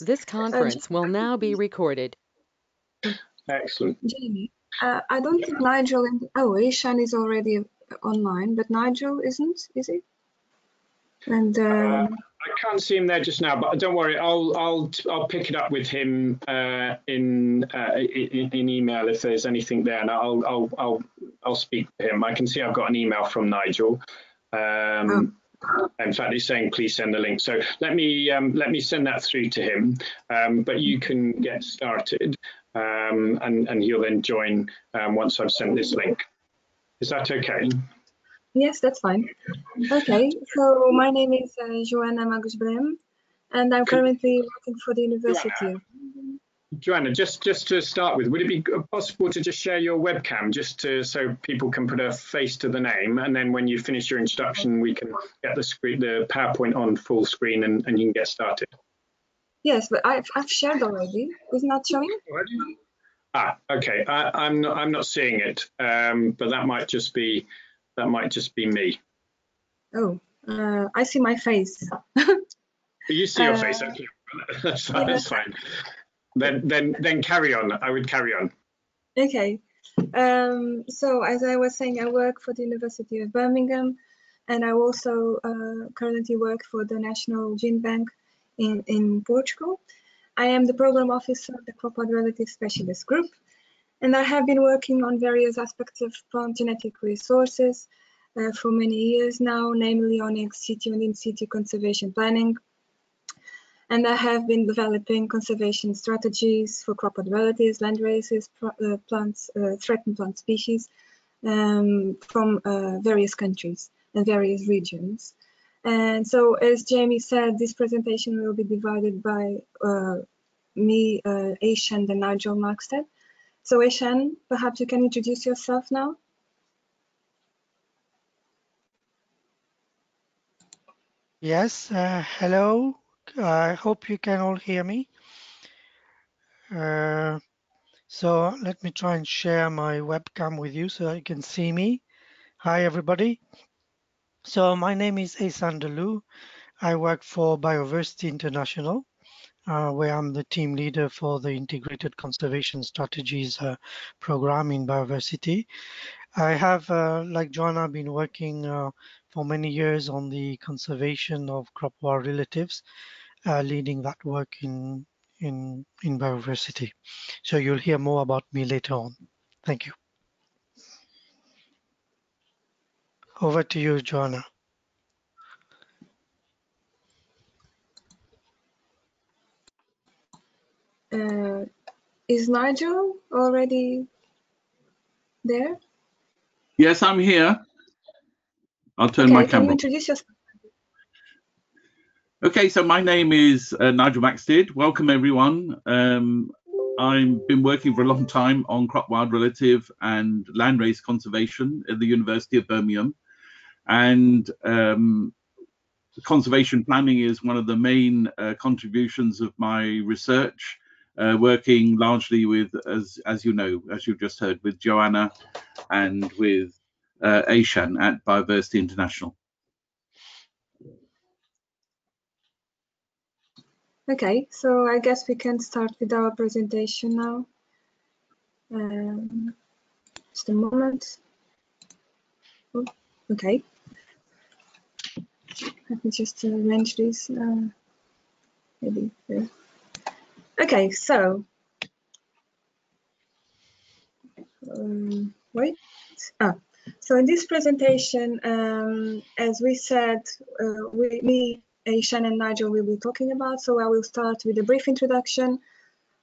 This conference will now be recorded. Excellent. Jamie, uh, I don't think Nigel and oh, Ehsan is already online, but Nigel isn't, is he? And Uh, um, I can't see him there just now, but don't worry. I'll I'll I'll pick it up with him uh, in, uh, in in email if there's anything there, and I'll I'll I'll I'll speak to him. I can see I've got an email from Nigel. Um, In fact, he's saying please send the link. So let me um, let me send that through to him. Um, but you can get started, um, and and he'll then join um, once I've sent this link. Is that okay? yes, that's fine. Okay, so my name is uh, Joanna Magos Brehm, and I'm currently working for the University. Joanna, just just to start with, would it be possible to just share your webcam just to so people can put a face to the name, and then when you finish your introduction, we can get the screen, the PowerPoint on full screen, and, and you can get started. Yes, but I've, I've shared already. It's not showing? Ah, okay. I, I'm not I'm not seeing it, um, but that might just be that might just be me. Oh, uh, I see my face. You see your Uh, face, okay. That's fine. yeah. That's fine. Then then then carry on. I would carry on. Okay. Um, so as I was saying, I work for the University of Birmingham, and I also uh, currently work for the National Gene Bank in, in Portugal. I am the program officer of the Crop Wild Relative Specialist Group, and I have been working on various aspects of plant genetic resources uh, for many years now, namely on ex situ and in situ conservation planning, and I have been developing conservation strategies for crop relatives, land races, uh, plants, uh, threatened plant species um, from uh, various countries and various regions. And so, as Jamie said, this presentation will be divided by uh, me, uh, Ehsan, and Nigel Maxted. So, Ehsan, perhaps you can introduce yourself now. Yes, uh, hello. I hope you can all hear me. Uh, so let me try and share my webcam with you so you can see me. Hi, everybody. So my name is Ehsan Dulloo. I work for Bioversity International, uh, where I'm the team leader for the Integrated Conservation Strategies uh, program in Bioversity. I have, uh, like Joanna, been working uh, for many years on the conservation of crop wild relatives, leading that work in in in Bioversity. So you'll hear more about me later on. Thank you. Over to you, Joanna. Uh, is Nigel already there? Yes, I'm here. I'll turn okay, my can you camera. introduce yourself? Okay, so my name is uh, Nigel Maxted. Welcome, everyone. Um, I've been working for a long time on crop wild relative and landrace conservation at the University of Birmingham. And um, conservation planning is one of the main uh, contributions of my research, uh, working largely with, as, as you know, as you've just heard, with Joanna and with uh, Ehsan at Bioversity International. Okay, so I guess we can start with our presentation now. Um, just a moment. Oh, okay. Let me just arrange this. Uh, maybe. There. Okay, so. Um, wait. Ah, so in this presentation, um, as we said, uh, we, me, Ehsan and Nigel will be talking about. So I will start with a brief introduction,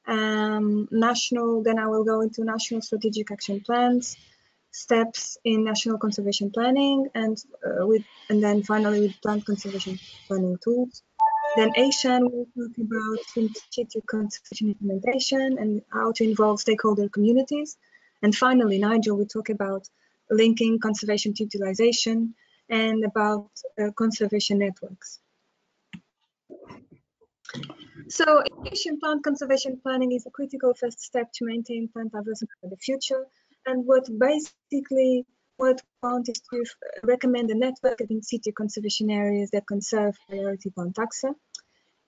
um, national, then I will go into national strategic action plans, steps in national conservation planning, and uh, with and then finally with plant conservation planning tools. Then Ehsan will talk about in situ conservation implementation and how to involve stakeholder communities. And finally, Nigel will talk about linking conservation to utilization and about uh, conservation networks. So Asian plant conservation planning is a critical first step to maintain plant diversity for the future. And what basically what we is to recommend a network of in situ conservation areas that conserve priority plant taxa,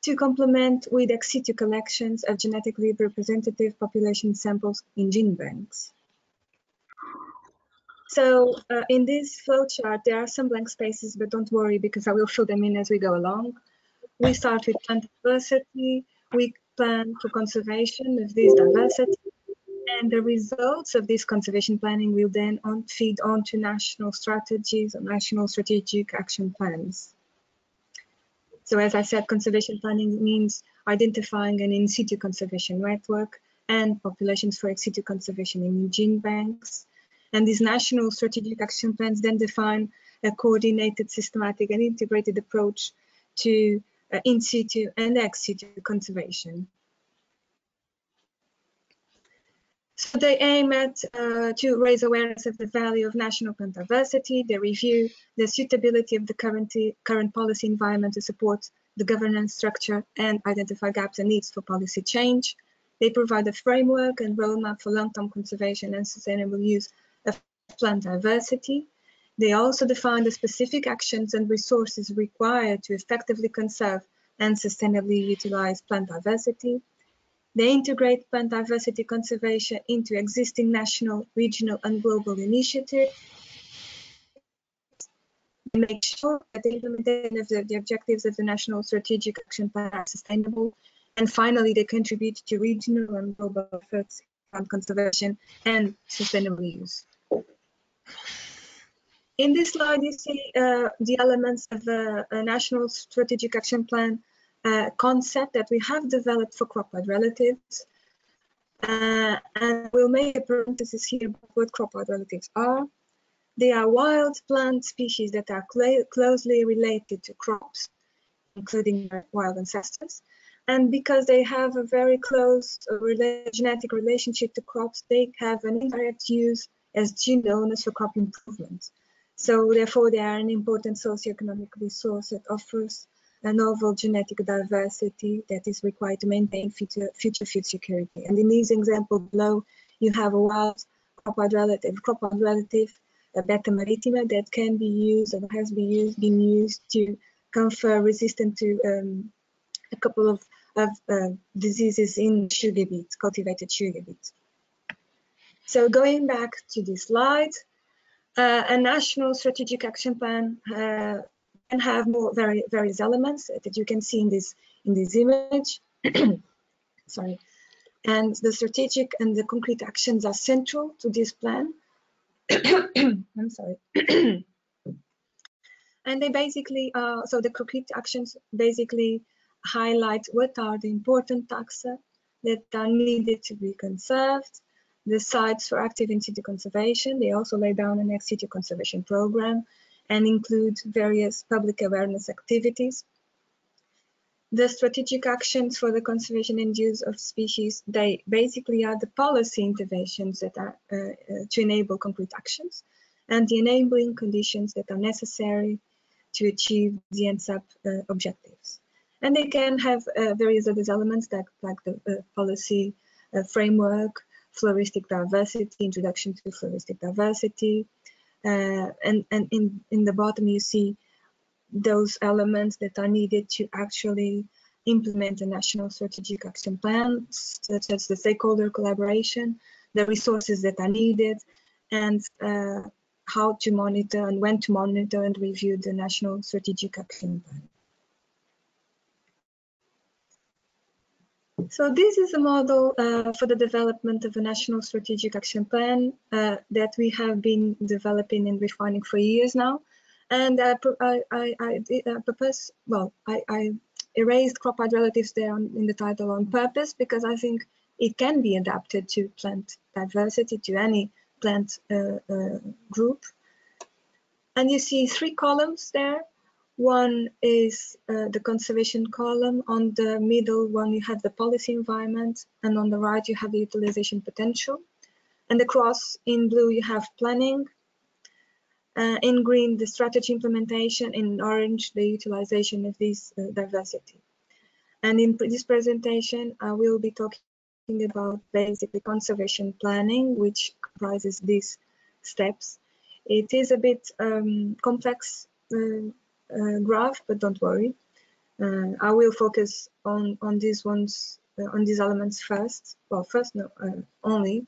to complement with ex situ collections of genetically representative population samples in gene banks. So uh, in this flowchart, there are some blank spaces, but don't worry because I will fill them in as we go along. We start with plant diversity. We plan for conservation of this diversity. And the results of this conservation planning will then on, feed onto national strategies or national strategic action plans. So as I said, conservation planning means identifying an in situ conservation network and populations for ex situ conservation in gene banks. And these national strategic action plans then define a coordinated, systematic and integrated approach to in situ and ex situ conservation. So they aim at uh, to raise awareness of the value of national plant diversity. They review the suitability of the current, current policy environment to support the governance structure and identify gaps and needs for policy change. They provide a framework and roadmap for long-term conservation and sustainable use of plant diversity. They also define the specific actions and resources required to effectively conserve and sustainably utilize plant diversity. They integrate plant diversity conservation into existing national, regional, and global initiatives. They make sure that the implementation of the, the objectives of the National Strategic Action Plan are sustainable. And finally, they contribute to regional and global efforts on conservation and sustainable use. In this slide, you see uh, the elements of a, a National Strategic Action Plan uh, concept that we have developed for crop wild relatives. Uh, and we'll make a parenthesis here about what crop wild relatives are. They are wild plant species that are cl closely related to crops, including wild ancestors. And because they have a very close rela genetic relationship to crops, they have an indirect use as gene donors for crop improvement. So therefore, they are an important socioeconomic resource that offers a novel genetic diversity that is required to maintain future, future food security. And in this example below, you have a wild crop relative, crop relative, a beta maritima that can be used and has been used, been used to confer resistance to um, a couple of, of uh, diseases in sugar beets, cultivated sugar beets. So going back to this slide, uh, a national strategic action plan uh, and have more very various elements that you can see in this in this image. Sorry. And the strategic and the concrete actions are central to this plan. I'm sorry. and they basically, uh, so the concrete actions basically highlight what are the important taxa that are needed to be conserved, the sites for active in situ conservation. They also lay down an ex situ conservation program and include various public awareness activities. The strategic actions for the conservation and use of species, they basically are the policy interventions that are uh, uh, to enable concrete actions and the enabling conditions that are necessary to achieve the NSAP uh, objectives. And they can have uh, various other elements like, like the uh, policy uh, framework, floristic diversity, introduction to floristic diversity, uh, and and in in the bottom you see those elements that are needed to actually implement a national strategic action plan, such as the stakeholder collaboration, the resources that are needed, and uh, how to monitor and when to monitor and review the national strategic action plan. So this is a model uh, for the development of a national strategic action plan uh, that we have been developing and refining for years now. And I, I, I, I uh, propose, well, I, I erased crop relatives there on, in the title on purpose because I think it can be adapted to plant diversity, to any plant uh, uh, group. And you see three columns there one is uh, the conservation column. On the middle one, you have the policy environment, and on the right, you have the utilization potential. And across in blue, you have planning. Uh, in green, the strategy implementation. In orange, the utilization of this uh, diversity. And in this presentation, I will be talking about basically conservation planning, which comprises these steps. It is a bit um, complex uh, uh, graph, but don't worry. Uh, I will focus on, on these ones, uh, on these elements first. Well, first, no, uh, only.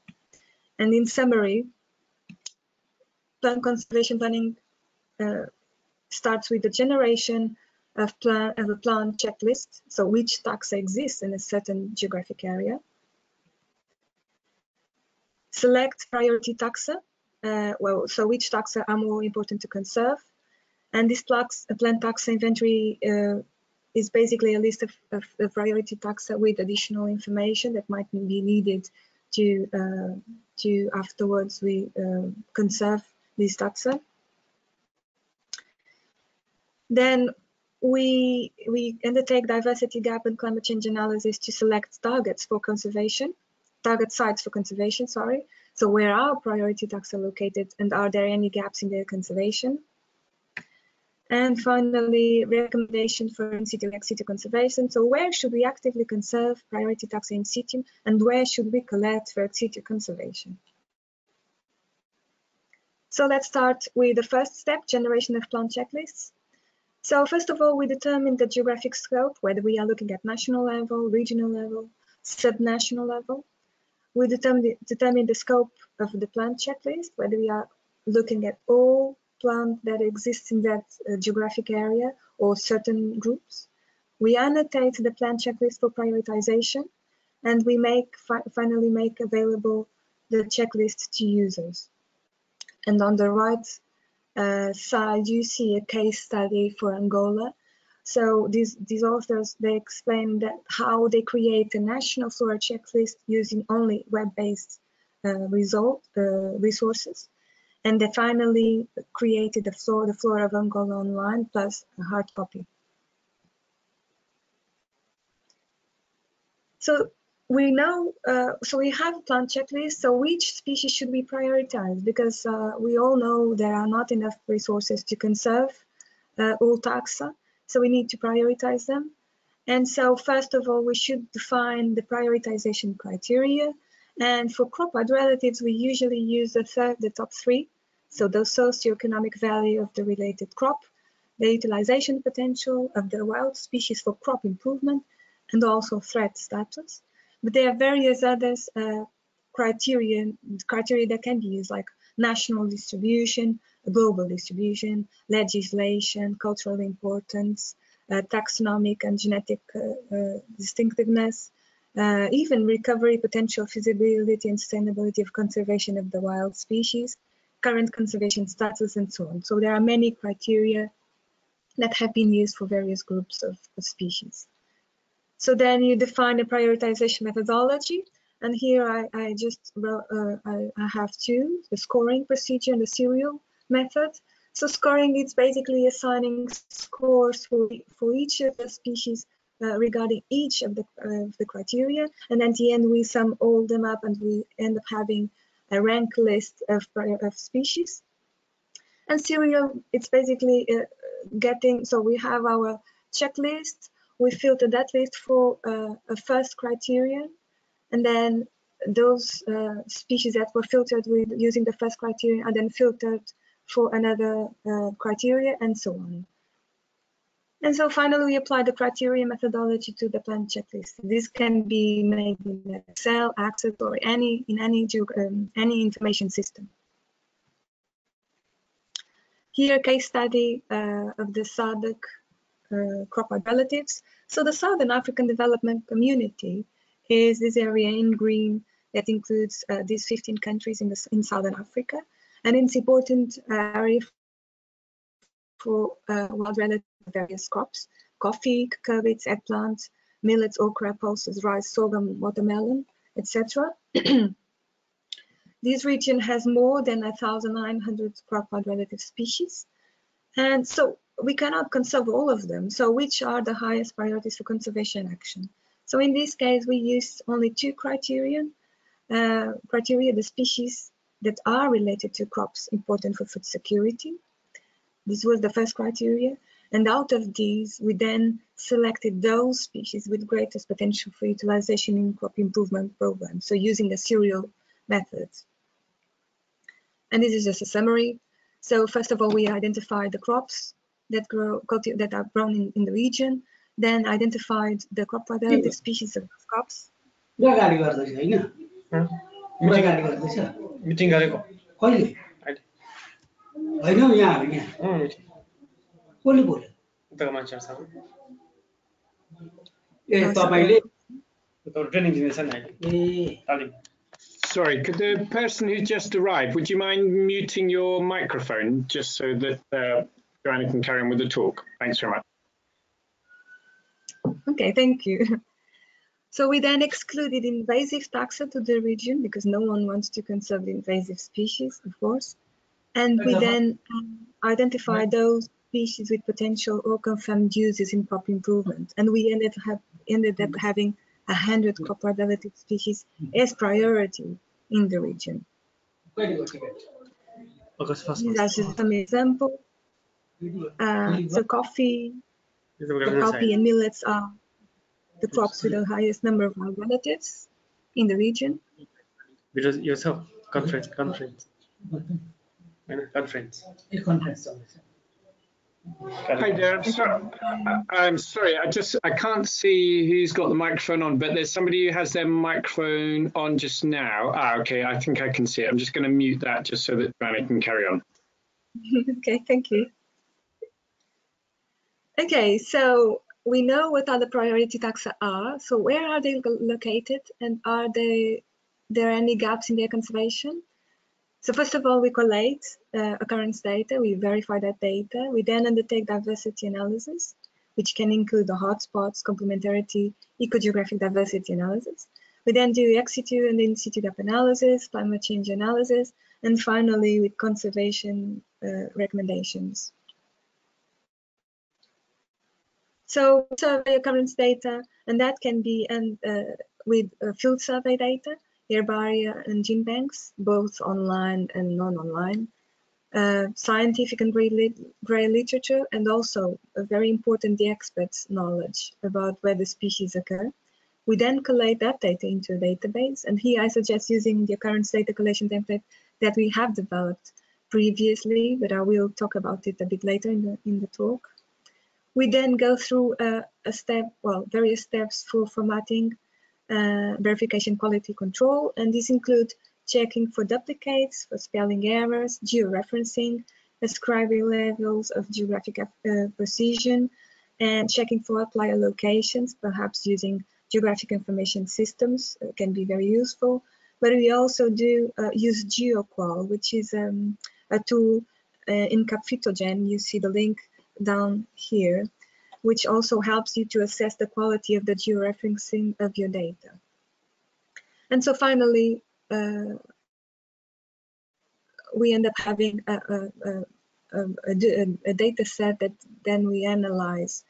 And in summary, plant conservation planning uh, starts with the generation of, plan, of a plant checklist. So which taxa exists in a certain geographic area. Select priority taxa. Uh, well, so which taxa are more important to conserve? And this tax, plant taxa inventory uh, is basically a list of, of, of, priority taxa with additional information that might be needed to uh, to afterwards we uh, conserve these taxa. Then we we undertake diversity gap and climate change analysis to select targets for conservation, target sites for conservation, sorry. So where are priority taxa located and are there any gaps in their conservation? And finally, recommendation for in situ ex situ conservation. So where should we actively conserve priority taxa in situ and where should we collect for ex situ conservation? So let's start with the first step, generation of plant checklists. So first of all, we determine the geographic scope, whether we are looking at national level, regional level, subnational level. We determine, determine the scope of the plant checklist, whether we are looking at all plant that exists in that uh, geographic area or certain groups. We annotate the plant checklist for prioritization, and we make fi finally make available the checklist to users. And on the right uh, side, you see a case study for Angola. So these, these authors, they explain that how they create a national flora checklist using only web-based uh, result uh, resources. And they finally created the flora, the flora of Angola online plus a hard copy. So we know, uh, so we have a plant checklist, so which species should we prioritize? Because uh, we all know there are not enough resources to conserve uh, all taxa, so we need to prioritize them. And so first of all, we should define the prioritization criteria. And for crop relatives, we usually use the, third, the top three. So the socioeconomic value of the related crop, the utilization potential of the wild species for crop improvement, and also threat status. But there are various other uh, criteria, criteria that can be used, like national distribution, global distribution, legislation, cultural importance, uh, taxonomic and genetic uh, uh distinctiveness, uh, even recovery potential, feasibility and sustainability of conservation of the wild species, current conservation status, and so on. So there are many criteria that have been used for various groups of, of species. So then you define a prioritization methodology. And here I, I just uh, I, I, have two, the scoring procedure and the serial method. So scoring is basically assigning scores for, for each of the species uh, regarding each of the, uh, the criteria. And at the end, we sum all them up and we end up having a rank list of, of species. And serial, it's basically uh, getting, so we have our checklist, we filter that list for uh, a first criterion, and then those uh, species that were filtered with using the first criterion are then filtered for another uh, criteria, and so on. And so finally, we apply the criteria methodology to the plant checklist. This can be made in Excel, Access, or any in any um, any information system. Here, case study uh, of the SADC uh, crop relatives. So the Southern African Development Community is this area in green that includes uh, these 15 countries in, the, in Southern Africa. And it's important area for uh, wild relative various crops, coffee, cacao beets, eggplant, millets, okra, pulses, rice, sorghum, watermelon, etc. this region has more than 1,900 crop relative species. And so we cannot conserve all of them. So which are the highest priorities for conservation action? So in this case, we used only two criterion, uh, criteria, the species that are related to crops important for food security. This was the first criteria. And out of these, we then selected those species with greatest potential for utilization in crop improvement programs. So using a serial method. And this is just a summary. So first of all, we identified the crops that grow that are grown in, in the region. then identified the crop relative species of crops. कुरा गाडी गर्दैछ होइन कुरा गाडी गर्दैछ meeting गरेको कहिले अहिले होइन हौ यहाँ हामी यहाँ अँ, मिटिङ कसले बोल्यो उताको मान्छेहरूसँग ए तपाईँले उता ट्रेनिङ दिँदैछ नि अहिले ए तालिम Sorry, could the person who just arrived, would you mind muting your microphone just so that uh, Joanna can carry on with the talk? Thanks very much. Okay, thank you. So we then excluded invasive taxa to the region because no one wants to conserve the invasive species, of course. And we then um, identified those species with potential or confirmed uses in crop improvement. And we ended, have, ended up having 100 crop-related species hmm. as priority in the region. That's just an example. Uh, the coffee, the coffee and millets are the crops with the highest number of relatives in the region. Because yourself, conference, conference, conference. Hi there. I'm sorry. I'm sorry. I just I can't see who's got the microphone on, but there's somebody who has their microphone on just now. Ah, okay. I think I can see it. I'm just going to mute that just so that Joanna can carry on. okay, thank you. Okay, so we know what other priority taxa are. So where are they located and are they, there any gaps in their conservation? So first of all, we collate uh, occurrence data, we verify that data. We then undertake diversity analysis, which can include the hotspots, complementarity, ecogeographic diversity analysis. We then do ex situ and in situ gap analysis, climate change analysis, and finally with conservation uh, recommendations. So survey occurrence data, and that can be and uh, with uh, field survey data, herbaria and gene banks, both online and non-online, uh, scientific and grey, lit grey literature, and also a very important the experts' knowledge about where the species occur. We then collate that data into a database, and here I suggest using the occurrence data collection template that we have developed previously, but I will talk about it a bit later in the in the talk. We then go through a, a step, well, various steps for formatting, uh, verification quality control, and these include checking for duplicates, for spelling errors, georeferencing, ascribing levels of geographic uh, precision, and checking for outlier locations, perhaps using geographic information systems uh, can be very useful. But we also do uh, use GeoQual, which is um, a tool uh, in Capfitogen. You see the link down here, which also helps you to assess the quality of the georeferencing of your data. And so finally, uh, we end up having a, a, a, a, data set that then we analyze,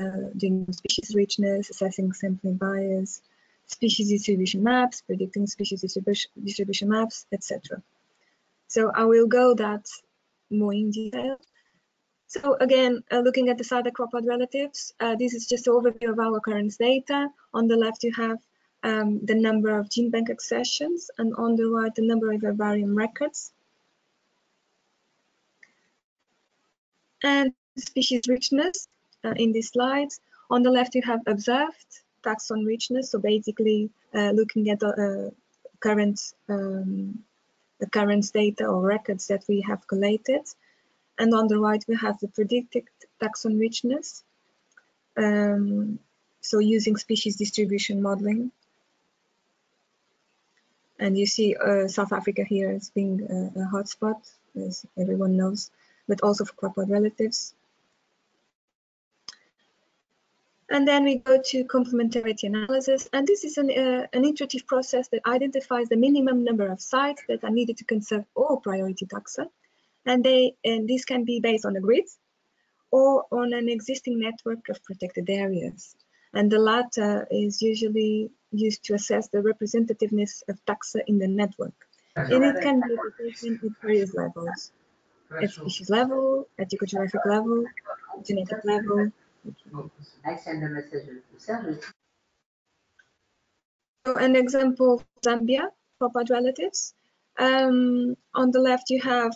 uh, doing species richness, assessing sampling bias, species distribution maps, predicting species distribution, distribution maps, etc. So I will go that more in detail. So again, uh, looking at the SADC crop wild relatives, uh, this is just an overview of our occurrence data. On the left, you have um, the number of gene bank accessions, and on the right, the number of herbarium records. And species richness uh, in these slides. On the left, you have observed taxon richness, so basically uh, looking at the uh, current um, occurrence data or records that we have collated. And on the right, we have the predicted taxon richness. Um, so using species distribution modeling. And you see uh, South Africa here as being a, a hotspot, as everyone knows, but also for crop wild relatives. And then we go to complementarity analysis. And this is an, uh, an iterative process that identifies the minimum number of sites that are needed to conserve all priority taxa. And, they, and this can be based on a grid or on an existing network of protected areas. And the latter is usually used to assess the representativeness of taxa in the network. And it can be represented at various levels, at species level, at ecogeographic level, genetic level, I send a message to Serge. So an example, Zambia, crop wild relatives. Um, on the left, you have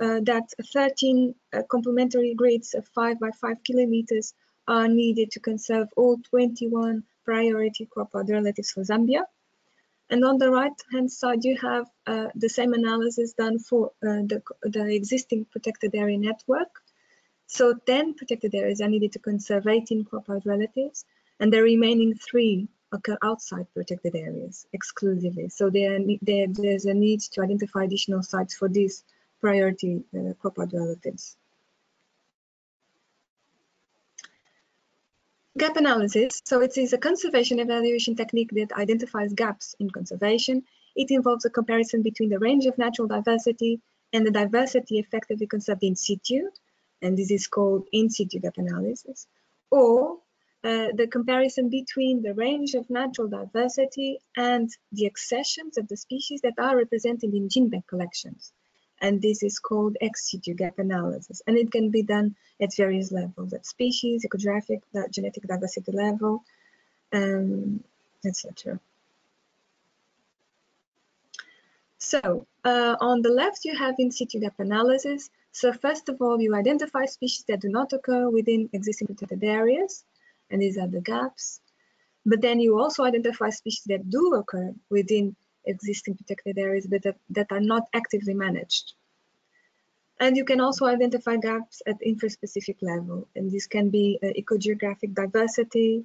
that 13 uh, complementary grids of 5 by 5 kilometers are needed to conserve all 21 priority crop relatives for Zambia. And on the right hand side, you have uh, the same analysis done for uh, the, the existing protected area network. So 10 protected areas are needed to conserve 18 crop relatives, and the remaining three occur outside protected areas exclusively. So there, there, there's a need to identify additional sites for these priority uh, crop relatives. Gap analysis. So it is a conservation evaluation technique that identifies gaps in conservation. It involves a comparison between the range of natural diversity and the diversity effectively conserved in situ, and this is called in situ gap analysis, or uh, the comparison between the range of natural diversity and the accessions of the species that are represented in gene bank collections and this is called ex situ gap analysis. And it can be done at various levels, at species, ecographic, genetic diversity level, um, etc. So uh, on the left, you have in situ gap analysis. So first of all, you identify species that do not occur within existing protected areas, and these are the gaps. But then you also identify species that do occur within existing protected areas but that, that are not actively managed. And you can also identify gaps at infraspecific level. And this can be uh, ecogeographic diversity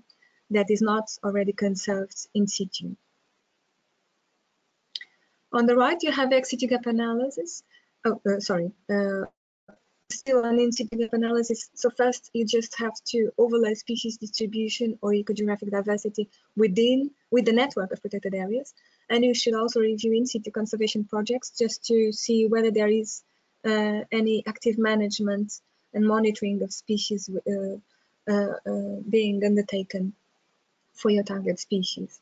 that is not already conserved in situ. On the right, you have ex situ gap analysis. Oh, uh, sorry, uh, still an in situ gap analysis. So first, you just have to overlay species distribution or ecogeographic diversity within with the network of protected areas. And you should also review in situ conservation projects just to see whether there is uh, any active management and monitoring of species uh, uh, uh, being undertaken for your target species.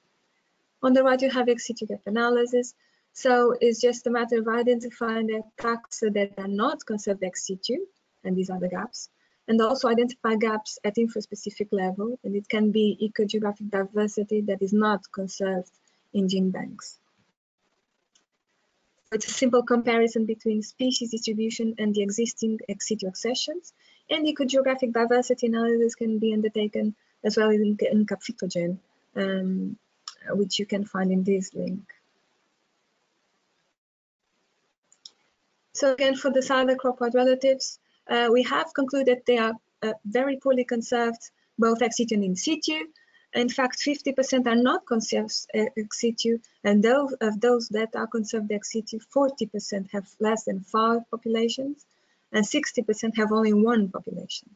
On the right, you have ex situ gap analysis. So it's just a matter of identifying the taxa that are not conserved ex situ, and these are the gaps, and also identify gaps at infraspecific level, and it can be ecogeographic diversity that is not conserved in gene banks. It's a simple comparison between species distribution and the existing ex situ accessions, and ecogeographic diversity analysis can be undertaken as well in, in CapFitoGen, um, which you can find in this link. So again, for the crop-wild relatives, uh, we have concluded they are uh, very poorly conserved, both ex situ and in situ. In fact, 50% are not conserved uh, ex situ, and those of those that are conserved ex situ, 40% have less than five populations, and 60% have only one population.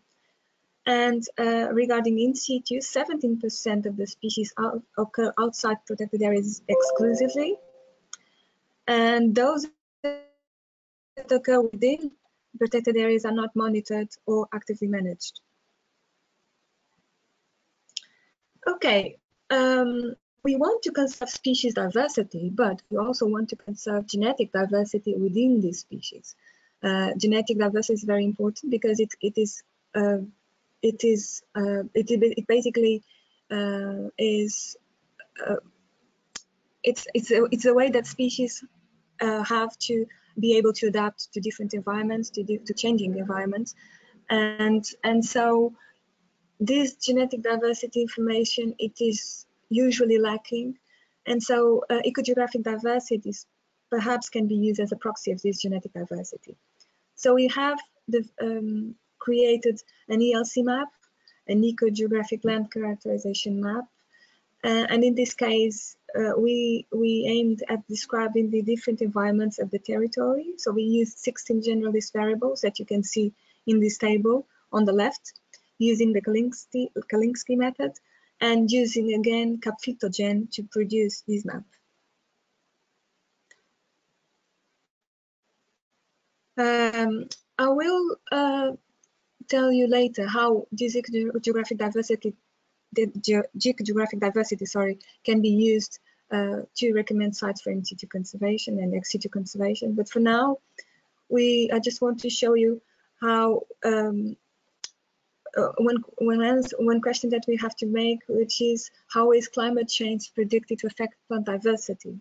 And uh, regarding in situ, 17% of the species out, occur outside protected areas exclusively, and those that occur within protected areas are not monitored or actively managed. Okay, um, we want to conserve species diversity, but we also want to conserve genetic diversity within these species. Uh, genetic diversity is very important because it, it is uh, it is uh, it, it basically uh, is uh, it's it's a, it's a way that species uh, have to be able to adapt to different environments, to, to changing environments. And, and so this genetic diversity information, it is usually lacking. And so uh, ecogeographic diversity perhaps can be used as a proxy of this genetic diversity. So we have the, um, created an ELC map, an ecogeographic land characterization map. Uh, and in this case, uh, we, we aimed at describing the different environments of the territory. So we used 16 generalist variables that you can see in this table on the left, using the Calinski, Calinski method and using again CapFitoGen to produce this map. Um, I will uh, tell you later how geographic diversity ge geographic diversity, sorry, can be used uh, to recommend sites for in situ conservation and ex situ conservation. But for now, we I just want to show you how um, uh, one one one question that we have to make, which is how is climate change predicted to affect plant diversity?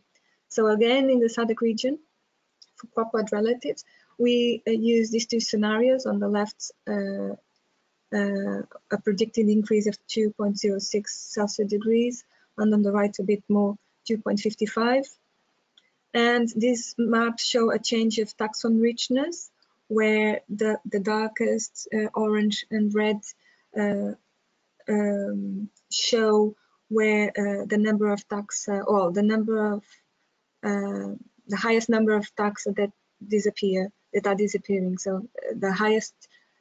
So again, in the SADC region, for crop relatives, we uh, use these two scenarios on the left. Uh, uh, a predicted increase of 2.06 Celsius degrees, and on the right a bit more, 2.55. And these maps show a change of taxon richness, where the, the darkest uh, orange and red uh, um, show where uh, the number of taxa, or the number of, uh, the highest number of taxa that disappear, that are disappearing. So uh, the highest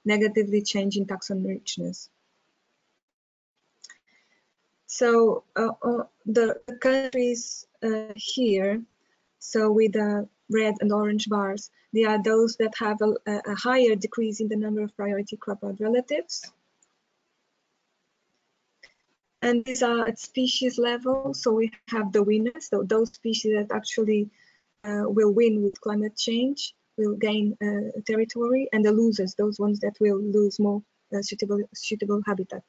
negatively changing taxon richness. So uh, uh, the countries uh, here, so with the red and orange bars, they are those that have a, a higher decrease in the number of priority crop relatives. And these are at species level. So we have the winners, so those species that actually uh, will win with climate change, will gain uh, territory, and the losers, those ones that will lose more uh, suitable, suitable habitat.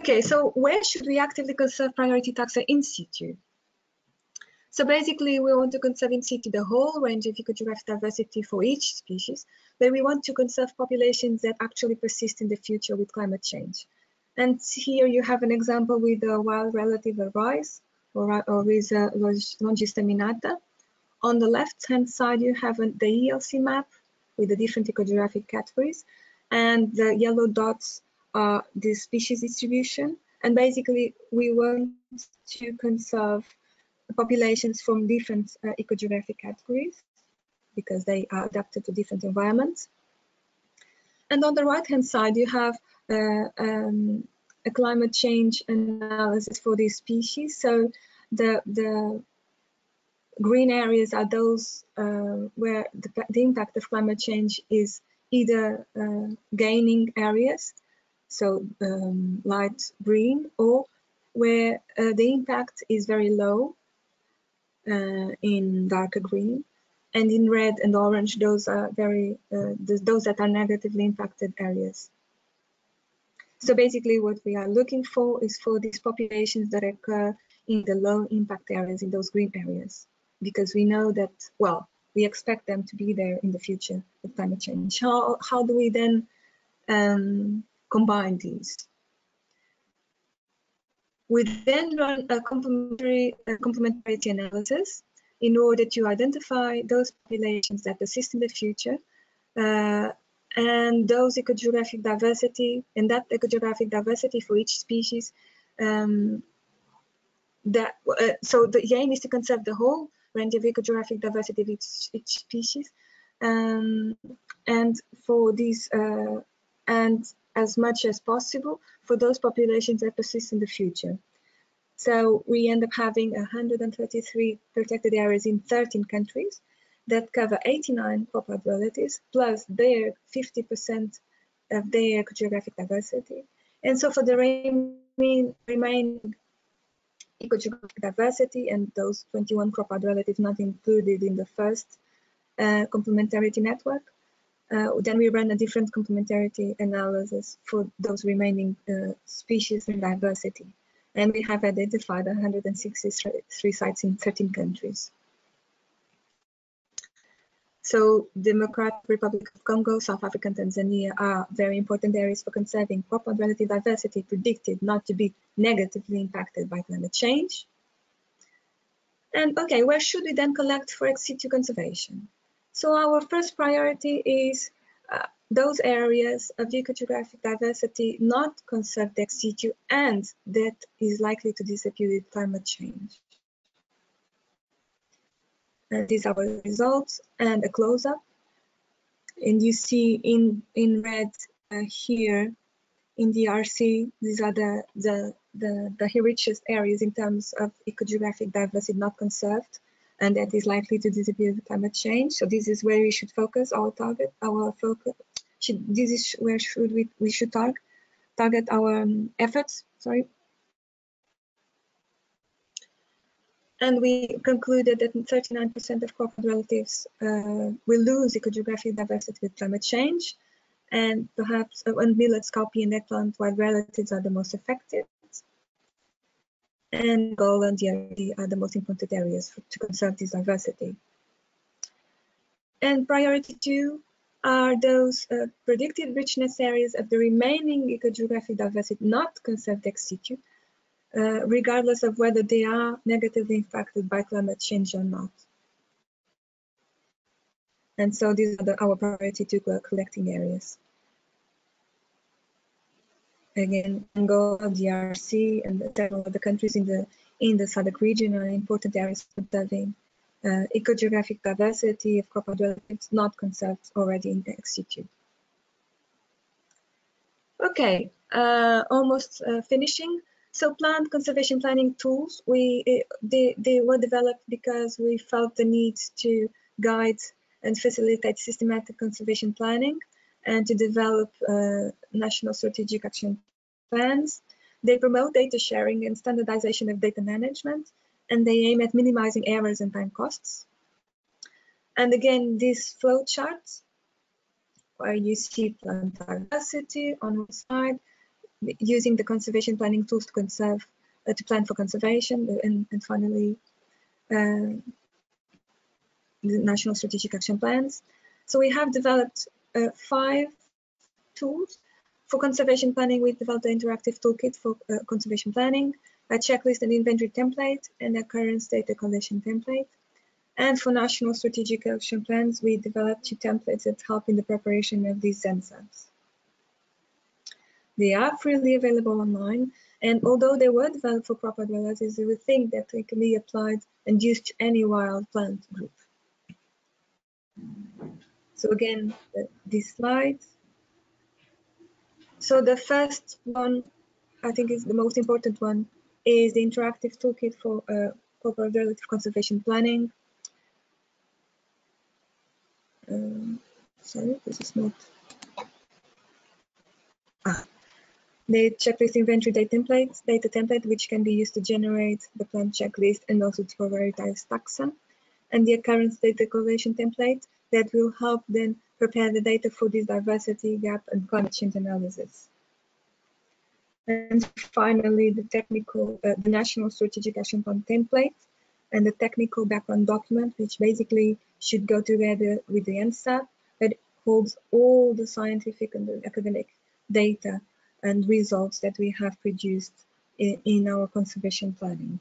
Okay, so where should we actively conserve priority taxa in situ? So basically, we want to conserve in situ the whole range of ecogeographic diversity for each species, but we want to conserve populations that actually persist in the future with climate change. And here you have an example with the wild relative arise, or, or with uh, longistaminata. On the left-hand side, you have an, the ELC map with the different ecogeographic categories, and the yellow dots are the species distribution. And basically, we want to conserve populations from different uh, ecogeographic categories because they are adapted to different environments. And on the right-hand side, you have uh, um, a climate change analysis for these species. So the, the green areas are those uh, where the, the, impact of climate change is either uh, gaining areas, so um, light green, or where uh, the impact is very low, in darker green. And in red and orange, those are very, uh, those that are negatively impacted areas. So basically what we are looking for is for these populations that occur in the low impact areas, in those green areas, because we know that, well, we expect them to be there in the future with climate change. How, how do we then um, combine these? We then run a complementary a complementarity analysis in order to identify those populations that persist in the future uh, and those ecogeographic diversity and that ecogeographic diversity for each species um, that uh, so the aim is to conserve the whole range of ecogeographic diversity of each, each species um, and for these uh, and as much as possible for those populations that persist in the future. So we end up having 133 protected areas in 13 countries that cover 89 crop out plus their 50% of their geographic diversity. And so for the remaining, remaining ecogeographic diversity and those 21 crop relatives not included in the first uh, complementarity network, then we run a different complementarity analysis for those remaining uh, species and diversity. And we have identified 163 sites in 13 countries. So Democratic Republic of Congo, South Africa, and Tanzania are very important areas for conserving crop and relative diversity predicted not to be negatively impacted by climate change. And okay, where should we then collect for ex situ conservation? So our first priority is uh, those areas of ecogeographic diversity not conserved ex situ and that is likely to disappear with climate change. And these are our results and a close-up. And you see in, in red uh, here in the RC, these are the, the, the, the richest areas in terms of ecogeographic diversity not conserved and that is likely to disappear with climate change. So this is where we should focus our target, our focus. Should, this is where should we we should target target our um, efforts. Sorry. And we concluded that 39% of corporate relatives uh, will lose ecogeographic diversity with climate change, and perhaps uh, and millet, cowpea, and eggplant wild relatives are the most affected and gold and DRC are the most important areas for, to conserve this diversity. And priority two, are those uh, predicted richness areas of the remaining ecogeographic diversity not conserved ex situ, uh, regardless of whether they are negatively impacted by climate change or not. And so these are the, our priority two collecting areas. Again, Angola, DRC, and several other countries in the in the SADC region are important areas for studying uh, ecogeographic diversity of crop relatives not conserved already in ex situ. Okay, uh, almost uh, finishing. So plant conservation planning tools, we uh, they, they were developed because we felt the need to guide and facilitate systematic conservation planning and to develop uh, national strategic action plans. They promote data sharing and standardization of data management and they aim at minimizing errors and time costs. And again, these flow charts, where you see plant diversity on one side, using the conservation planning tools to conserve, uh, to plan for conservation, and, and finally, uh, the national strategic action plans. So we have developed uh, five tools. For conservation planning, we developed an interactive toolkit for uh, conservation planning a checklist and inventory template, and a current data collection template. And for national strategic action plans, we developed two templates that help in the preparation of these NSAPs. They are freely available online, and although they were developed for crop relatives, we think that they can be applied and used to any wild plant group. So again, this slide. So the first one, I think is the most important one, is the interactive toolkit for uh, crop wild relative conservation planning. Um, sorry, this is not. Ah. The checklist inventory data template, data template, which can be used to generate the plan checklist and also to prioritize taxa, and the occurrence data collation template that will help then prepare the data for this diversity gap and climate change analysis. And finally, the technical, uh, the National Strategic Action Plan template and the technical background document, which basically should go together with the NSAP that holds all the scientific and the academic data and results that we have produced in, in our conservation planning.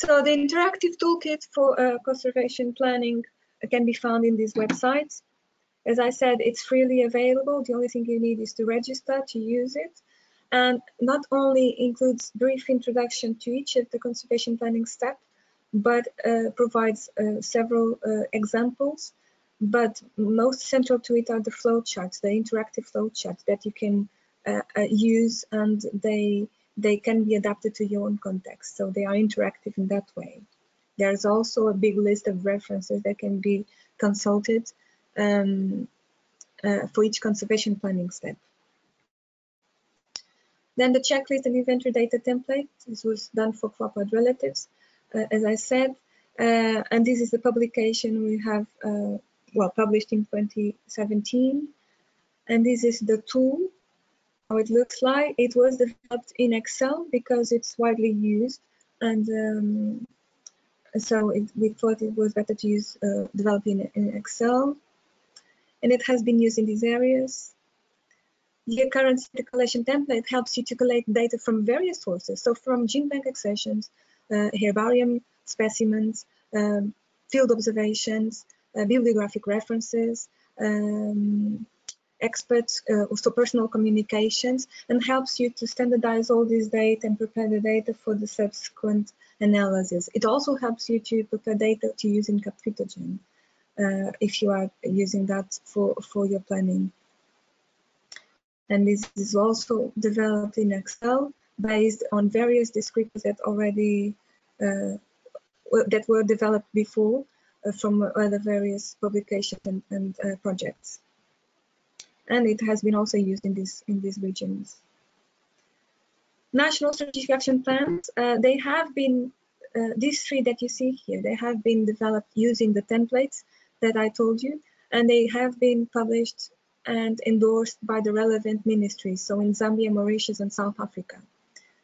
So the interactive toolkit for uh, conservation planning can be found in these websites. As I said, it's freely available. The only thing you need is to register to use it. And not only includes brief introduction to each of the conservation planning step, but uh, provides uh, several uh, examples. But most central to it are the flowcharts, the interactive flowcharts that you can uh, uh, use and they, they can be adapted to your own context. So they are interactive in that way. There's also a big list of references that can be consulted um, uh, for each conservation planning step. Then the checklist and inventory data template. This was done for crop-wild relatives, uh, as I said. Uh, and this is the publication we have, uh, well, published in 2017. And this is the tool, how it looks like. It was developed in Excel because it's widely used. And um, so it, we thought it was better to use uh, develop in, in Excel and it has been used in these areas. The occurrence data collation template helps you to collect data from various sources, so from gene bank accessions, uh, herbarium specimens, um, field observations, uh, bibliographic references, um, experts, uh, also personal communications, and helps you to standardize all this data and prepare the data for the subsequent analysis. It also helps you to prepare data to use in CapFitogen uh, if you are using that for, for your planning. And this is also developed in Excel based on various descriptors that already uh, that were developed before uh, from other various publications and, and uh, projects. And it has been also used in these in these regions. National strategic action plans, uh, they have been, uh, these three that you see here, they have been developed using the templates that I told you, and they have been published and endorsed by the relevant ministries, so in Zambia, Mauritius, and South Africa.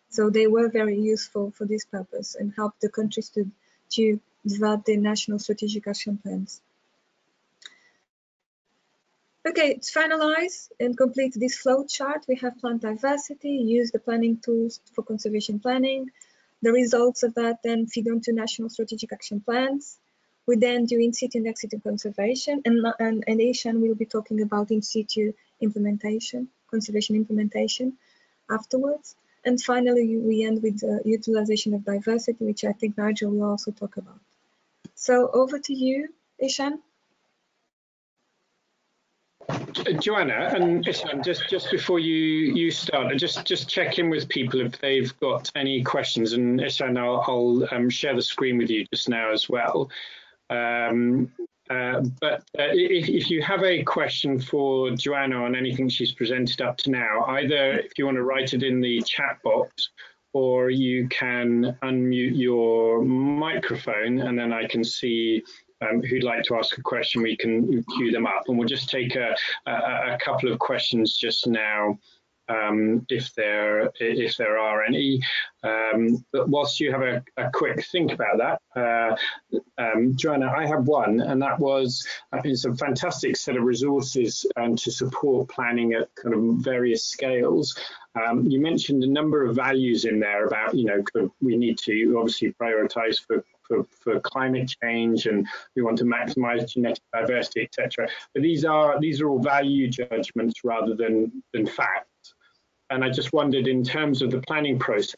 So they were very useful for this purpose and helped the countries to, to develop their national strategic action plans. Okay, to finalize and complete this flow chart, we have plant diversity, use the planning tools for conservation planning. The results of that then feed onto national strategic action plans. We then do in situ and ex situ conservation, and, and, and Ehsan will be talking about in situ implementation, conservation implementation afterwards. And finally, we end with the utilization of diversity, which I think Nigel will also talk about. So over to you, Ehsan. Joana and Ehsan, just just before you you start, just just check in with people if they've got any questions. And Ehsan, I'll, I'll um, share the screen with you just now as well. Um, uh, but uh, if, if, you have a question for Joana on anything she's presented up to now, either if you want to write it in the chat box or you can unmute your microphone and then I can see um, who'd like to ask a question, we can queue them up. And we'll just take a, a, a couple of questions just now um, if there if there are any. Um, but whilst you have a, a, quick think about that, uh, um, Joana, I have one, and that was I think some fantastic set of resources um, to support planning at kind of various scales. Um, you mentioned a number of values in there about you know we need to obviously prioritise for for, for climate change and we want to maximize genetic diversity, etc. But these are these are all value judgments rather than than facts and I just wondered, in terms of the planning process,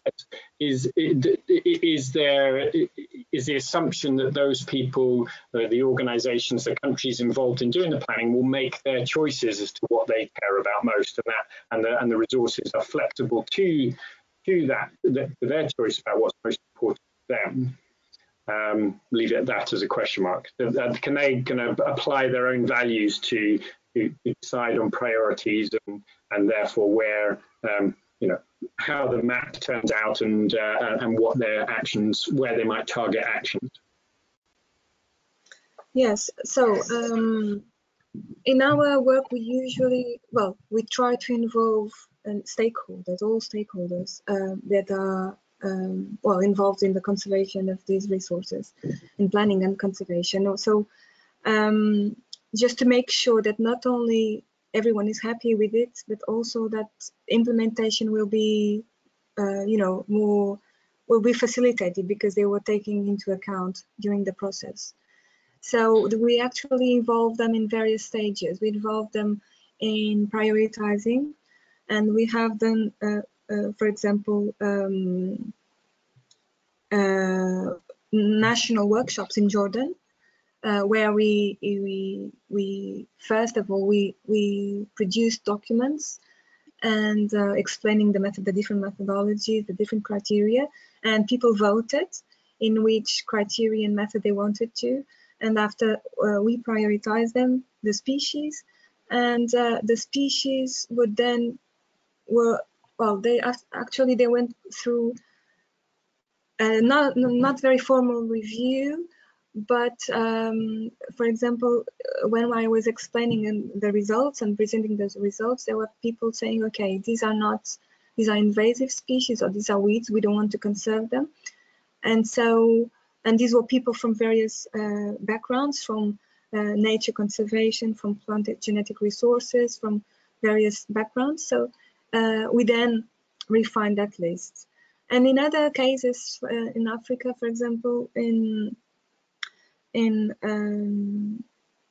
is is there is the assumption that those people, uh, the organisations, the countries involved in doing the planning, will make their choices as to what they care about most, and that and the and the resources are flexible to to that, that their choice about what's most important to them. Um, leave it at that as a question mark. Can they can apply their own values to, to decide on priorities and and therefore where um, you know how the map turns out and uh, and what their actions where they might target actions. Yes. So um, in our work we usually well we try to involve um, stakeholders all stakeholders uh, that are um, well involved in the conservation of these resources in planning and conservation. So um, just to make sure that not only everyone is happy with it, but also that implementation will be, uh, you know, more will be facilitated because they were taking into account during the process. So we actually involve them in various stages. We involve them in prioritizing, and we have done, uh, uh, for example, um, uh, national workshops in Jordan uh, where we we we first of all we we produce documents and uh, explaining the method, the different methodologies, the different criteria, and people voted in which criteria and method they wanted to. And after uh, we prioritize them, the species, and uh, the species would then were well, they actually they went through a not not very formal review but um, for example, when I was explaining the results and presenting those results, there were people saying, okay, these are not, these are invasive species or these are weeds, we don't want to conserve them. And so, and these were people from various uh, backgrounds, from uh, nature conservation, from plant genetic resources, from various backgrounds. So uh, we then refined that list. And in other cases, uh, in Africa, for example, in in um,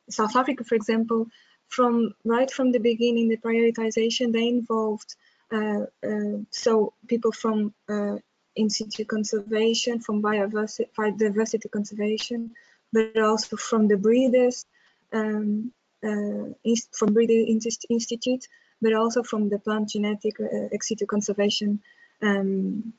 South Africa, for example, from right from the beginning, the prioritization they involved uh, uh, so people from uh, in situ conservation, from biodiversity, conservation, but also from the breeders, um, uh, from Breeder Institute, but also from the plant genetic uh, ex situ conservation um,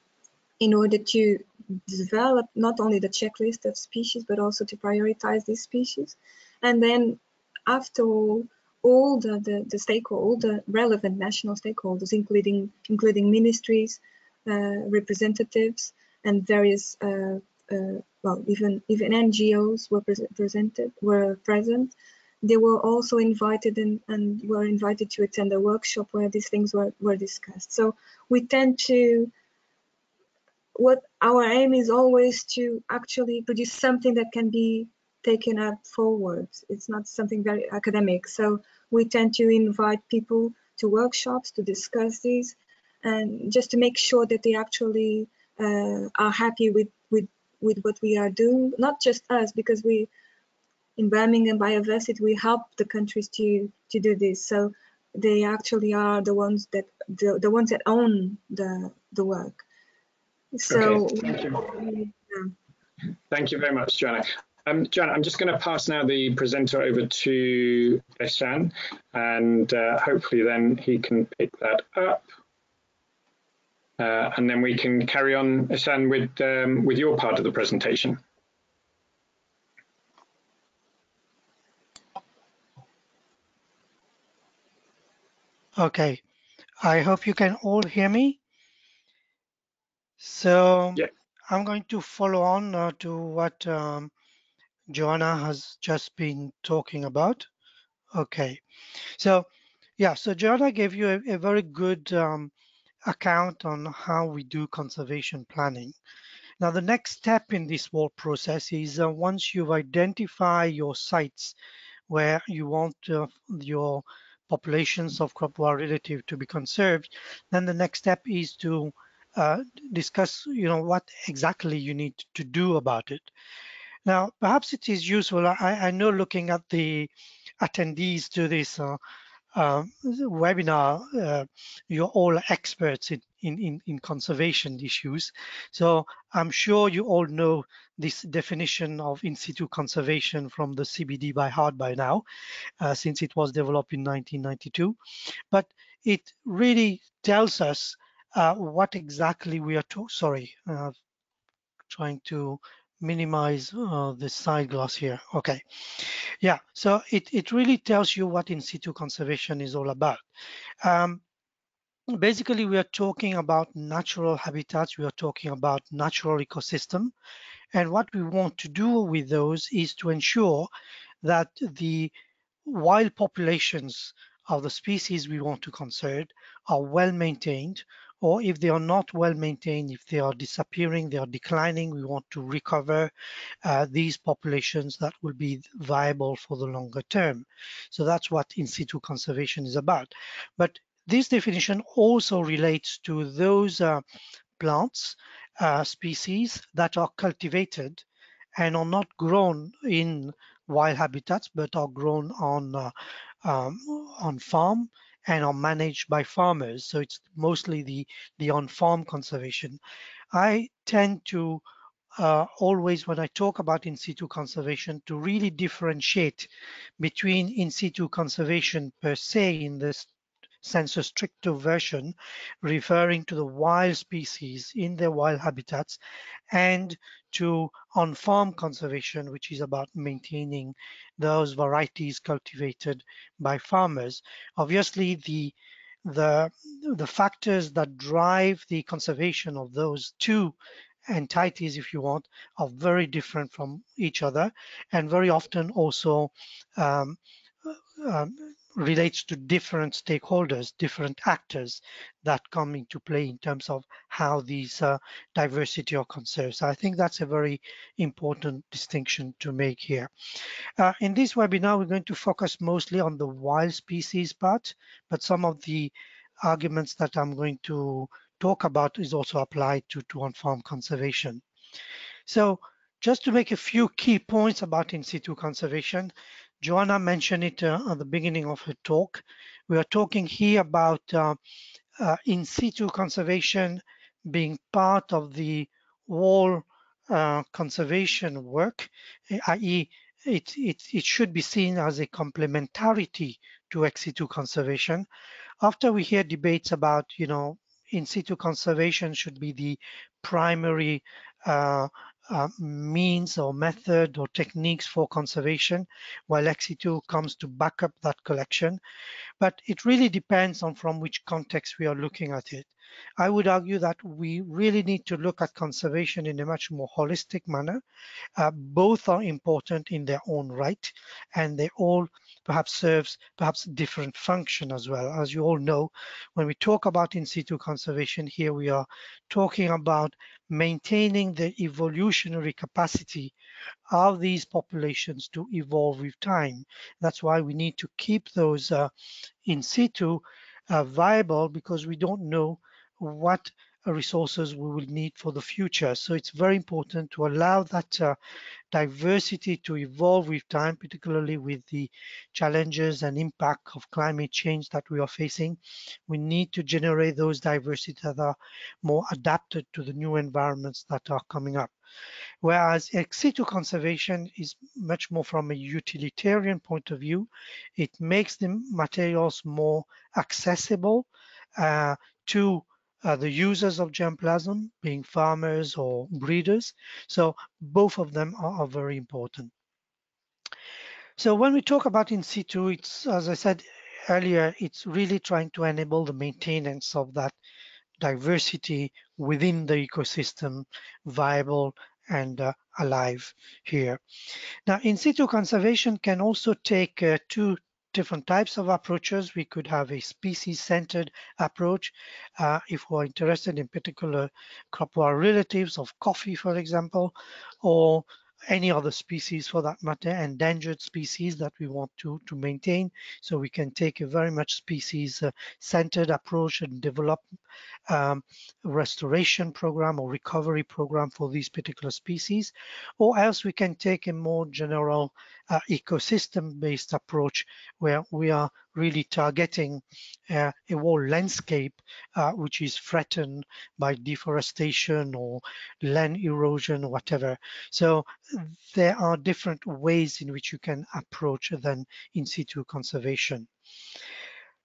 in order to develop not only the checklist of species, but also to prioritize these species. And then after all, all the, the, the stakeholders, the relevant national stakeholders, including including ministries, uh, representatives, and various uh, uh, well, even even NGOs were pre presented were present. They were also invited and, and were invited to attend a workshop where these things were, were discussed. So we tend to what our aim is always to actually produce something that can be taken up forward. It's not something very academic. So we tend to invite people to workshops to discuss these and just to make sure that they actually uh, are happy with, with, with what we are doing. Not just us, because we, in Birmingham Bioversity, we help the countries to, to do this. So they actually are the ones that the, the ones that own the, the work. So Okay, thank you. Thank you very much, Joana. Um, Joana, I'm just going to pass now the presenter over to Ehsan, and uh, hopefully then he can pick that up. Uh, and then we can carry on, Ehsan, with, um, with your part of the presentation. Okay, I hope you can all hear me. So Yeah. I'm going to follow on uh, to what um, Joana has just been talking about. Okay, so yeah, so Joana gave you a, a very good um, account on how we do conservation planning. Now, the next step in this whole process is uh, once you've identified your sites where you want uh, your populations of crop wild relative to be conserved, then the next step is to uh, discuss, you know, what exactly you need to do about it. Now, perhaps it is useful. I, I know looking at the attendees to this uh, uh, webinar, you're all experts in, in, in, in conservation issues. So I'm sure you all know this definition of in situ conservation from the CBD by heart by now, uh, since it was developed in 1992. But it really tells us uh, what exactly we are to sorry, uh, trying to minimize uh, the side glass here. Okay, yeah, so it, it really tells you what in situ conservation is all about. Um, basically, we are talking about natural habitats, we are talking about natural ecosystem, and what we want to do with those is to ensure that the wild populations of the species we want to conserve are well maintained, or if they are not well maintained, if they are disappearing, they are declining, we want to recover uh, these populations that will be viable for the longer term. So that's what in situ conservation is about. But this definition also relates to those uh, plants, uh, species that are cultivated and are not grown in wild habitats, but are grown on uh, um, on farm and are managed by farmers. So it's mostly the, the on-farm conservation. I tend to uh, always, when I talk about in situ conservation, to really differentiate between in situ conservation per se in this sensu stricto version, referring to the wild species in their wild habitats, and to on-farm conservation, which is about maintaining those varieties cultivated by farmers. Obviously, the the the factors that drive the conservation of those two entities, if you want, are very different from each other, and very often also um, um, relates to different stakeholders, different actors that come into play in terms of how these uh, diversity are conserved. So I think that's a very important distinction to make here. Uh, in this webinar, we're going to focus mostly on the wild species part, but some of the arguments that I'm going to talk about is also applied to, to on-farm conservation. So just to make a few key points about in situ conservation, Joana mentioned it uh, at the beginning of her talk. We are talking here about uh, uh, in situ conservation being part of the whole uh, conservation work, i.e. It, it, it should be seen as a complementarity to ex situ conservation. After we hear debates about, you know, in situ conservation should be the primary uh, uh, means or method or techniques for conservation, while ex situ comes to back up that collection. but it really depends on from which context we are looking at it. I would argue that we really need to look at conservation in a much more holistic manner. Uh, both are important in their own right, and they all perhaps serves perhaps different function as well. As you all know, when we talk about in situ conservation here, we are talking about maintaining the evolutionary capacity of these populations to evolve with time. That's why we need to keep those uh, in situ uh, viable because we don't know what resources we will need for the future. So it's very important to allow that uh, diversity to evolve with time, particularly with the challenges and impact of climate change that we are facing. We need to generate those diversity that are more adapted to the new environments that are coming up. Whereas ex situ conservation is much more from a utilitarian point of view. It makes the materials more accessible uh, to uh, the users of germplasm, being farmers or breeders. So both of them are, are, very important. So when we talk about in situ, it's, as I said earlier, it's really trying to enable the maintenance of that diversity within the ecosystem viable and uh, alive here. Now, in situ conservation can also take uh, two different types of approaches. We could have a species-centered approach uh, if we're interested in particular crop relatives of coffee, for example, or any other species for that matter, endangered species that we want to, to maintain. So we can take a very much species uh, centered approach and develop um, restoration program or recovery program for these particular species, or else we can take a more general uh, ecosystem based approach where we are really targeting uh, a whole landscape uh, which is threatened by deforestation or land erosion or whatever. So there are different ways in which you can approach than in situ conservation.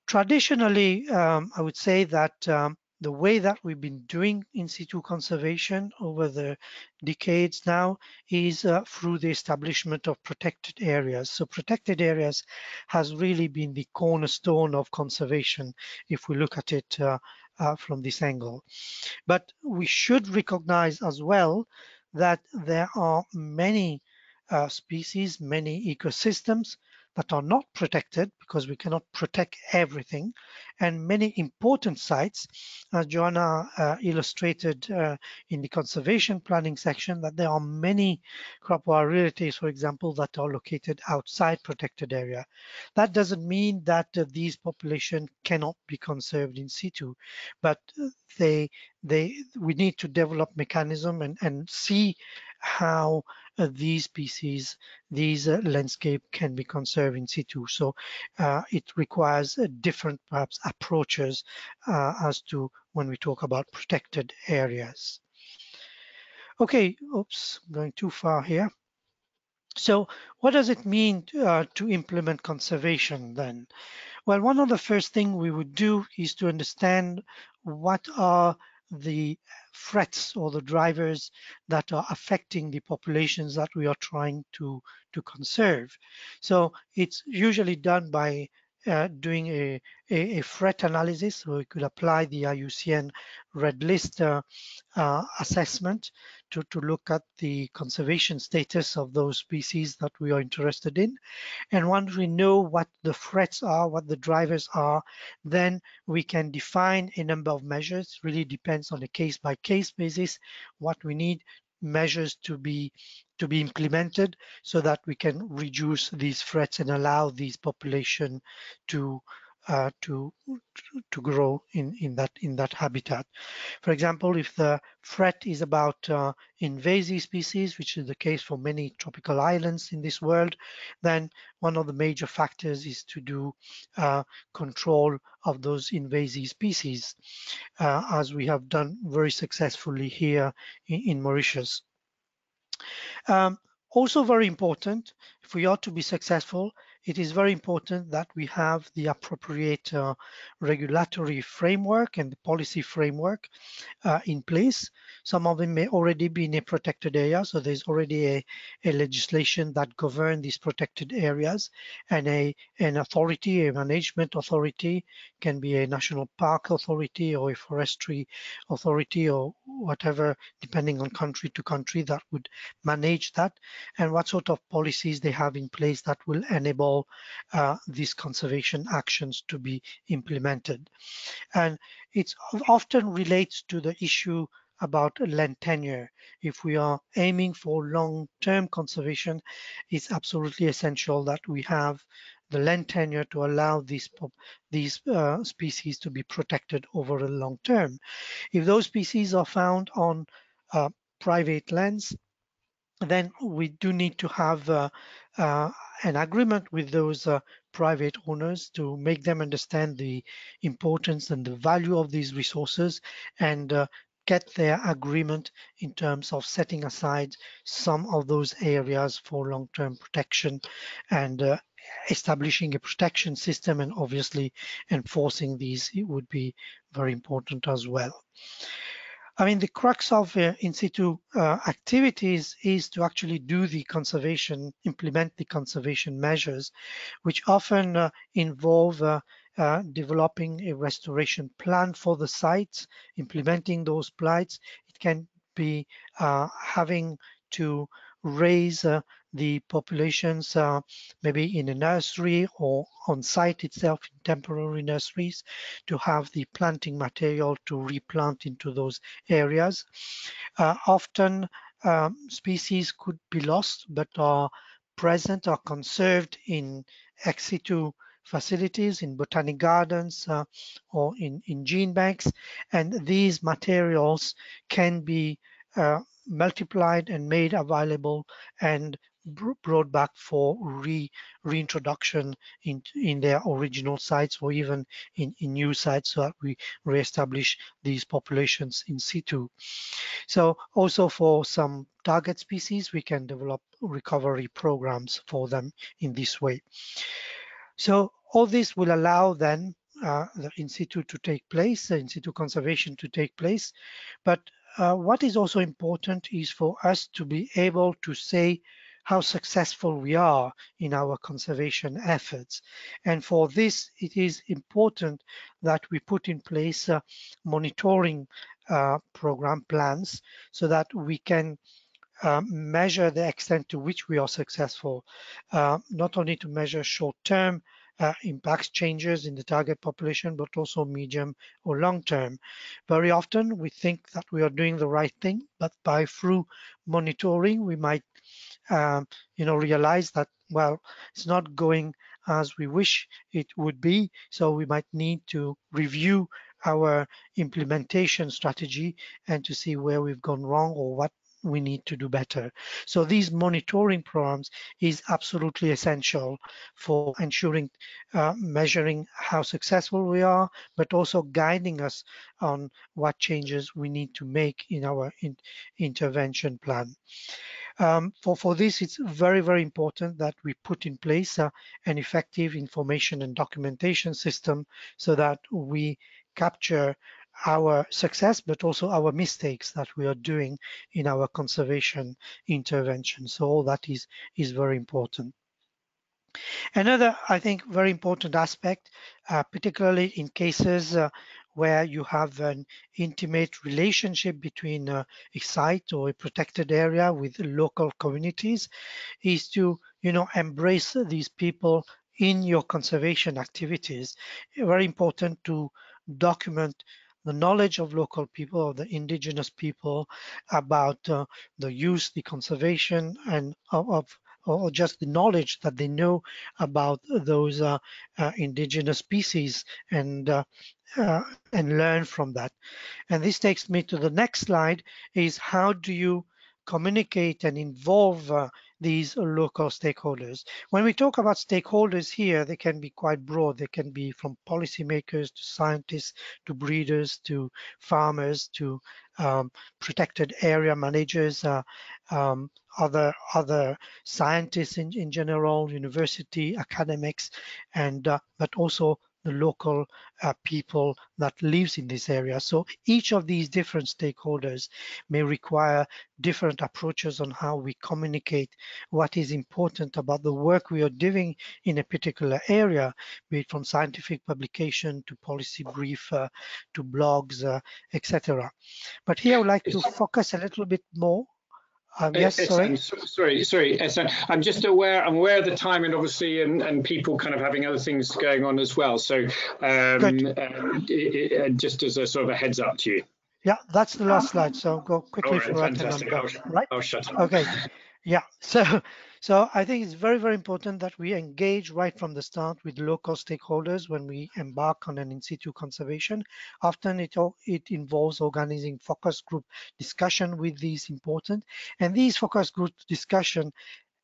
Traditionally, um, I would say that um, the way that we've been doing in situ conservation over the decades now is uh, through the establishment of protected areas. So protected areas has really been the cornerstone of conservation if we look at it uh, uh, from this angle. But we should recognize as well that there are many uh, species, many ecosystems that are not protected because we cannot protect everything. And many important sites as Joana uh, illustrated uh, in the conservation planning section that there are many crop varieties for example that are located outside protected area. That doesn't mean that uh, these population cannot be conserved in situ but they they we need to develop mechanism and and see how uh, these species, these uh, landscape can be conserved in situ. So uh, it requires different perhaps approaches as to when we talk about protected areas. Okay, oops, going too far here. So what does it mean uh, to implement conservation then? Well, one of the first thing we would do is to understand what are the threats or the drivers that are affecting the populations that we are trying to, to conserve. So it's usually done by uh, doing a, a, a, threat analysis. So we could apply the IUCN red list uh, uh, assessment to, to look at the conservation status of those species that we are interested in. And once we know what the threats are, what the drivers are, then we can define a number of measures. It really depends on a case by case basis, what we need measures to be to be implemented so that we can reduce these threats and allow these population to uh, to to grow in in that in that habitat. For example, if the threat is about uh, invasive species, which is the case for many tropical islands in this world, then one of the major factors is to do uh, control of those invasive species, uh, as we have done very successfully here in, in Mauritius. Um, also very important, if we are to be successful, it is very important that we have the appropriate uh, regulatory framework and the policy framework uh, in place. Some of them may already be in a protected area, so there's already a, a legislation that govern these protected areas, and a an authority, a management authority, can be a national park authority or a forestry authority or whatever, depending on country to country, that would manage that, and what sort of policies they have in place that will enable uh, these conservation actions to be implemented. And it often relates to the issue about land tenure. If we are aiming for long-term conservation, it's absolutely essential that we have the land tenure to allow these these uh, species to be protected over a long term. If those species are found on uh, private lands, then we do need to have uh, uh, an agreement with those uh, private owners to make them understand the importance and the value of these resources and uh, get their agreement in terms of setting aside some of those areas for long-term protection and uh, establishing a protection system and obviously enforcing these would be very important as well. I mean, the crux of uh, in situ uh, activities is to actually do the conservation, implement the conservation measures, which often uh, involve uh, uh, developing a restoration plan for the sites, implementing those plans. It can be uh, having to raise the populations uh, maybe in a nursery or on site itself in temporary nurseries to have the planting material to replant into those areas. Uh, often um, species could be lost but are present or conserved in ex situ facilities in botanic gardens uh, or in, in gene banks and these materials can be uh, multiplied and made available and brought back for re reintroduction in in their original sites or even in, in new sites so that we reestablish these populations in situ. So also for some target species, we can develop recovery programs for them in this way. So all this will allow then uh, the in situ to take place, the in situ conservation to take place. But uh, what is also important is for us to be able to say how successful we are in our conservation efforts. And for this, it is important that we put in place uh, monitoring uh, program plans so that we can uh, measure the extent to which we are successful, uh, not only to measure short-term uh, impacts changes in the target population, but also medium or long term. Very often we think that we are doing the right thing, but by through monitoring, we might um, you know, realize that, well, it's not going as we wish it would be. So we might need to review our implementation strategy and to see where we've gone wrong or what we need to do better. So these monitoring programs is absolutely essential for ensuring, uh, measuring how successful we are, but also guiding us on what changes we need to make in our in intervention plan. Um, for, for this, it's very, very important that we put in place uh, an effective information and documentation system so that we capture our success, but also our mistakes that we are doing in our conservation intervention. So all that is, is very important. Another, I think, very important aspect, uh, particularly in cases uh, where you have an intimate relationship between uh, a site or a protected area with local communities is to you know embrace these people in your conservation activities very important to document the knowledge of local people, of the indigenous people about uh, the use, the conservation, and of, of, or just the knowledge that they know about those uh, uh, indigenous species and uh, uh, and learn from that. And this takes me to the next slide is how do you communicate and involve uh, these local stakeholders. When we talk about stakeholders here, they can be quite broad. They can be from policymakers to scientists to breeders to farmers to um, protected area managers, uh, um, other other scientists in, in general, university academics, and uh, but also the local uh, people that lives in this area. So each of these different stakeholders may require different approaches on how we communicate what is important about the work we are doing in a particular area, be it from scientific publication to policy brief uh, to blogs, uh, etc. But here I would like to focus a little bit more um, yes, Uh, sorry. Ehsan, so- sorry, sorry, Ehsan. I'm just aware. I'm aware of the time, and obviously, and, and people kind of having other things going on as well. So, um, Good. uh, it, it, just as a sort of a heads up to you. Yeah, that's the last slide. So go quickly right, for that and I'm fantastic. done, I'll, sh- right? I'll shut up. Okay. Yeah. So, so I think it's very, very important that we engage right from the start with local stakeholders when we embark on an in situ conservation. Often it it involves organizing focus group discussion with these important, and these focus group discussion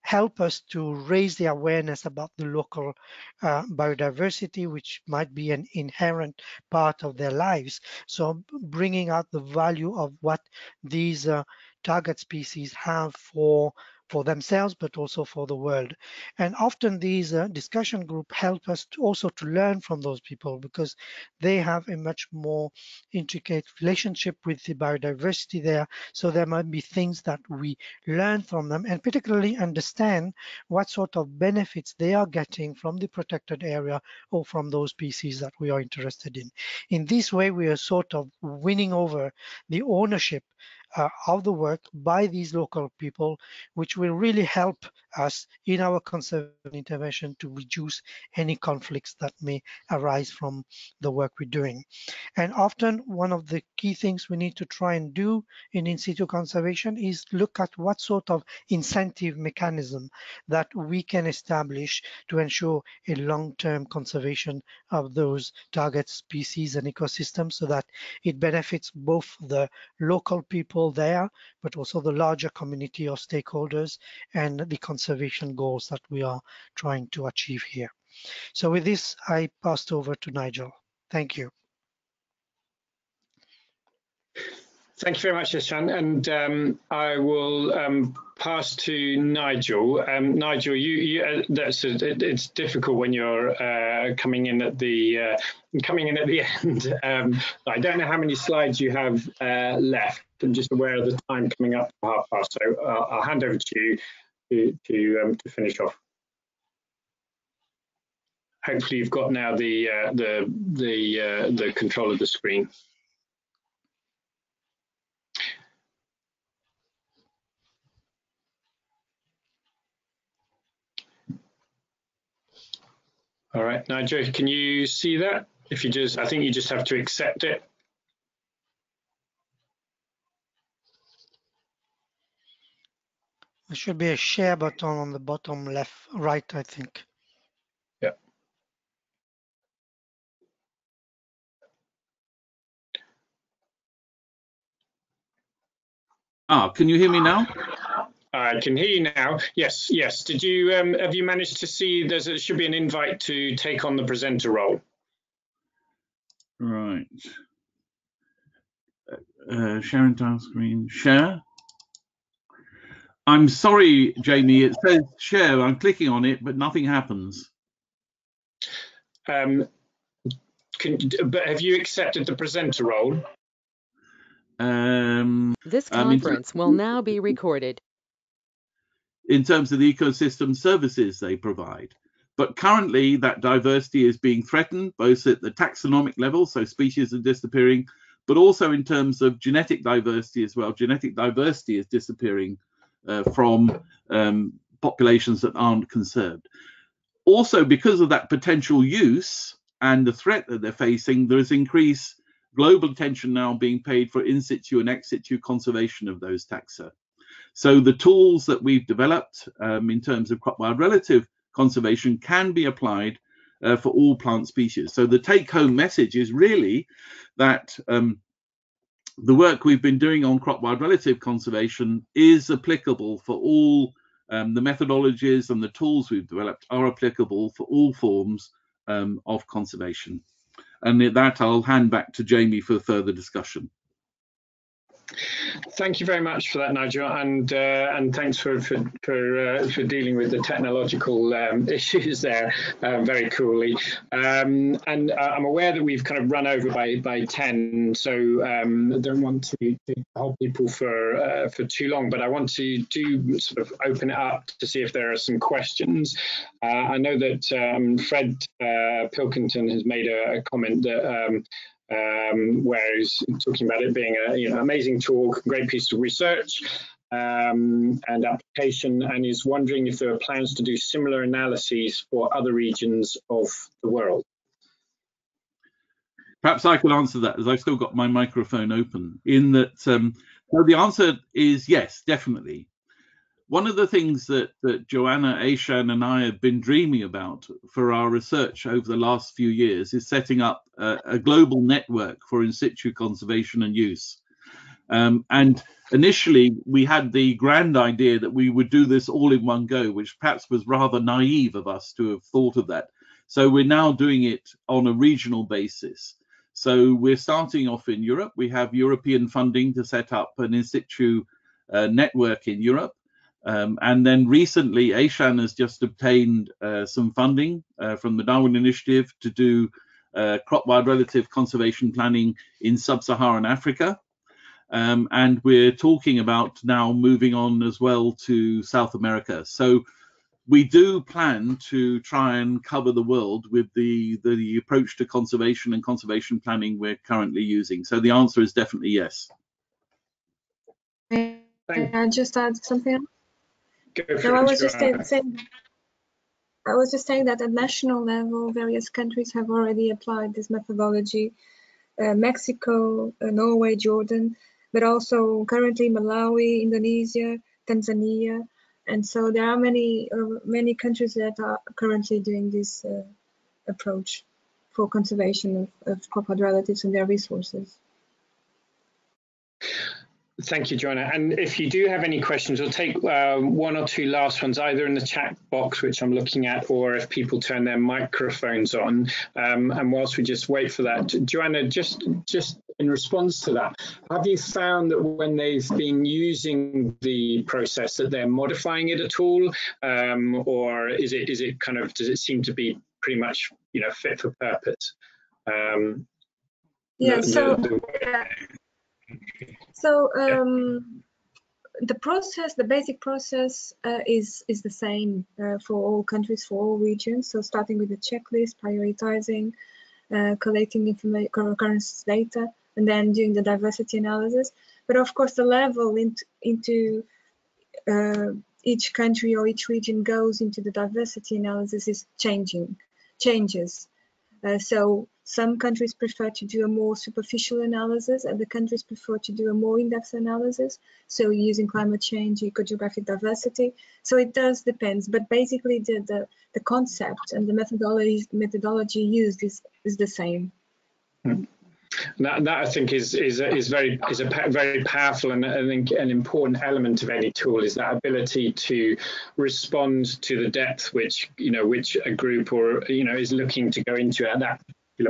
help us to raise the awareness about the local uh, biodiversity, which might be an inherent part of their lives. So bringing out the value of what these uh, target species have for for themselves, but also for the world. And often these uh, discussion group help us to also to learn from those people because they have a much more intricate relationship with the biodiversity there. So there might be things that we learn from them and particularly understand what sort of benefits they are getting from the protected area or from those species that we are interested in. In this way, we are sort of winning over the ownership Uh, of the work by these local people, which will really help us in our conservation intervention to reduce any conflicts that may arise from the work we're doing. And often one of the key things we need to try and do in in situ conservation is look at what sort of incentive mechanism that we can establish to ensure a long-term conservation of those target species and ecosystems so that it benefits both the local people there, but also the larger community of stakeholders and the conservation goals that we are trying to achieve here. So with this, I passed over to Nigel. Thank you. Thank you very much, Ehsan. And um, I will um, pass to Nigel. Um, Nigel, you, you uh, that's a, it, it's difficult when you're uh, coming in at the uh, coming in at the end. Um, I don't know how many slides you have uh, left. I'm just aware of the time coming up to half past, so uh, I'll hand over to you to to, um, to finish off. Hopefully, you've got now the uh, the the uh, the control of the screen. All right, Nigel, can you see that? If you just, I think you just have to accept it. There should be a share button on the bottom left, right, I think. Yeah. Ah, can you hear me now? I can hear you now. Yes, yes. Did you um, have you managed to see? There's a, should be an invite to take on the presenter role. Right. Uh, sharing time screen. Share. I'm sorry, Jamie. It says share. I'm clicking on it, but nothing happens. Um, can, but have you accepted the presenter role? Um, This Um, in- conference will now be recorded. in terms of the ecosystem services they provide. But currently, that diversity is being threatened, both at the taxonomic level, so species are disappearing, but also in terms of genetic diversity as well. Genetic diversity is disappearing from um, populations that aren't conserved. Also, because of that potential use and the threat that they're facing, there is increased global attention now being paid for in situ and ex situ conservation of those taxa. So the tools that we've developed um, in terms of crop wild relative conservation can be applied uh, for all plant species. So the take home message is really that um, the work we've been doing on crop wild relative conservation is applicable for all um, the methodologies and the tools we've developed are applicable for all forms um, of conservation. And with that, I'll hand back to Jamie for further discussion. Thank you very much for that, Nigel, and uh, and thanks for for for, uh, for dealing with the technological um, issues there uh, very coolly. Um, and uh, I'm aware that we've kind of run over by by ten, so um, I don't want to, to hold people for uh, for too long. But I want to do sort of open it up to see if there are some questions. I know that um, Fred Pilkington has made a, a comment that. Um, where he's talking about it being an you know amazing tool, great piece of research um, and application, and is wondering if there are plans to do similar analyses for other regions of the world. Perhaps I could answer that as I've still got my microphone open. In that, um, well, the answer is yes, definitely one of the things that, that Joana, Ehsan, and I have been dreaming about for our research over the last few years is setting up a, a global network for in situ conservation and use. Um, and initially, we had the grand idea that we would do this all in one go, which perhaps was rather naive of us to have thought of that. So we're now doing it on a regional basis. So we're starting off in Europe. We have European funding to set up an in situ uh, network in Europe. Um, and then recently, Ehsan has just obtained uh, some funding uh, from the Darwin Initiative to do uh, crop wild relative conservation planning in sub-Saharan Africa. Um, and we're talking about now moving on as well to South America. So we do plan to try and cover the world with the, the, the approach to conservation and conservation planning we're currently using. So the answer is definitely yes. May I just add something else? No, I was just saying. I was just saying that at national level, various countries have already applied this methodology. Uh, Mexico, uh, Norway, Jordan, but also currently Malawi, Indonesia, Tanzania, and so there are many uh, many countries that are currently doing this uh, approach for conservation of, of crop relatives and their resources. Thank you, Joana. And if you do have any questions, we'll take uh, one or two last ones either in the chat box, which I'm looking at, or if people turn their microphones on. Um, and whilst we just wait for that, Joana, just just in response to that, have you found that when they've been using the process that they're modifying it at all, um, or is it is it kind of does it seem to be pretty much you know fit for purpose? Um, yeah. The, so. The, the so um, the process, the basic process uh, is is the same uh, for all countries, for all regions. So starting with the checklist, prioritizing, uh, collecting information, occurrence data, and then doing the diversity analysis. But of course, the level into, into uh, each country or each region goes into the diversity analysis is changing, changes. Uh, so some countries prefer to do a more superficial analysis, and the countries prefer to do a more in-depth analysis. So using climate change, ecogeographic diversity. So it does depends, but basically the the, the concept and the methodology methodology used is is the same. Hmm. That, that, I think is is is very is a very powerful and I think an important element of any tool is that ability to respond to the depth which you know which a group or you know is looking to go into at that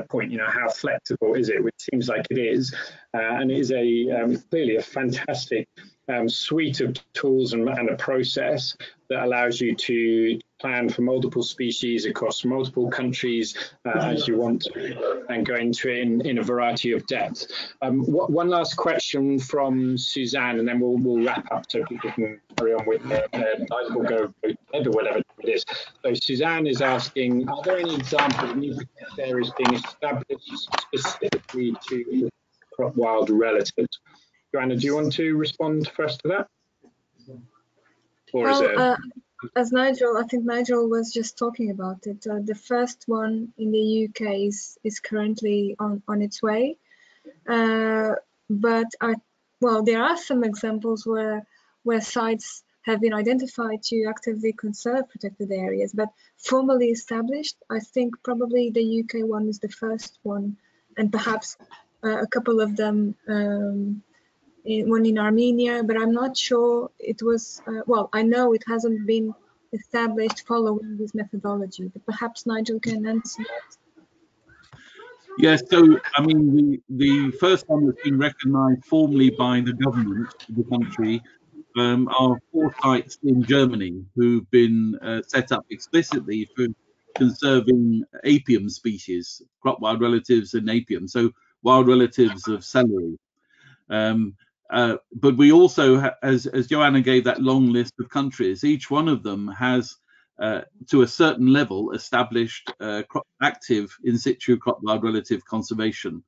point, you know, how flexible is it, which seems like it is, uh, and it is a um, clearly a fantastic um, suite of tools and, and, a process that allows you to plan for multiple species across multiple countries uh, as you want to and go into it in, in a variety of depths. Um, one last question from Suzanne and then we'll, we'll wrap up so people can carry on with their, will go ahead or whatever is. So Suzanne is asking, are there any examples of new areas being established specifically to crop wild relatives? Joana, do you want to respond first to that? Or well, it... uh, as Nigel, I think Nigel was just talking about it. Uh, the first one in the UK is, is currently on, on its way. Uh, but I, well, there are some examples where where sites have been identified to actively conserve protected areas, but formally established, I think probably the UK one is the first one, and perhaps uh, a couple of them um, in, one in Armenia, but I'm not sure it was, uh, well, I know it hasn't been established following this methodology, but perhaps Nigel can answer that. Yes, so I mean, the, the first one that's been recognised formally by the government of the country um, are four sites in Germany who've been uh, set up explicitly for conserving apium species, crop wild relatives and apium, so wild relatives of celery. Um, uh, but we also, ha- as, as Joana gave that long list of countries, each one of them has, uh, to a certain level, established uh, crop, active in situ crop wild relative conservation.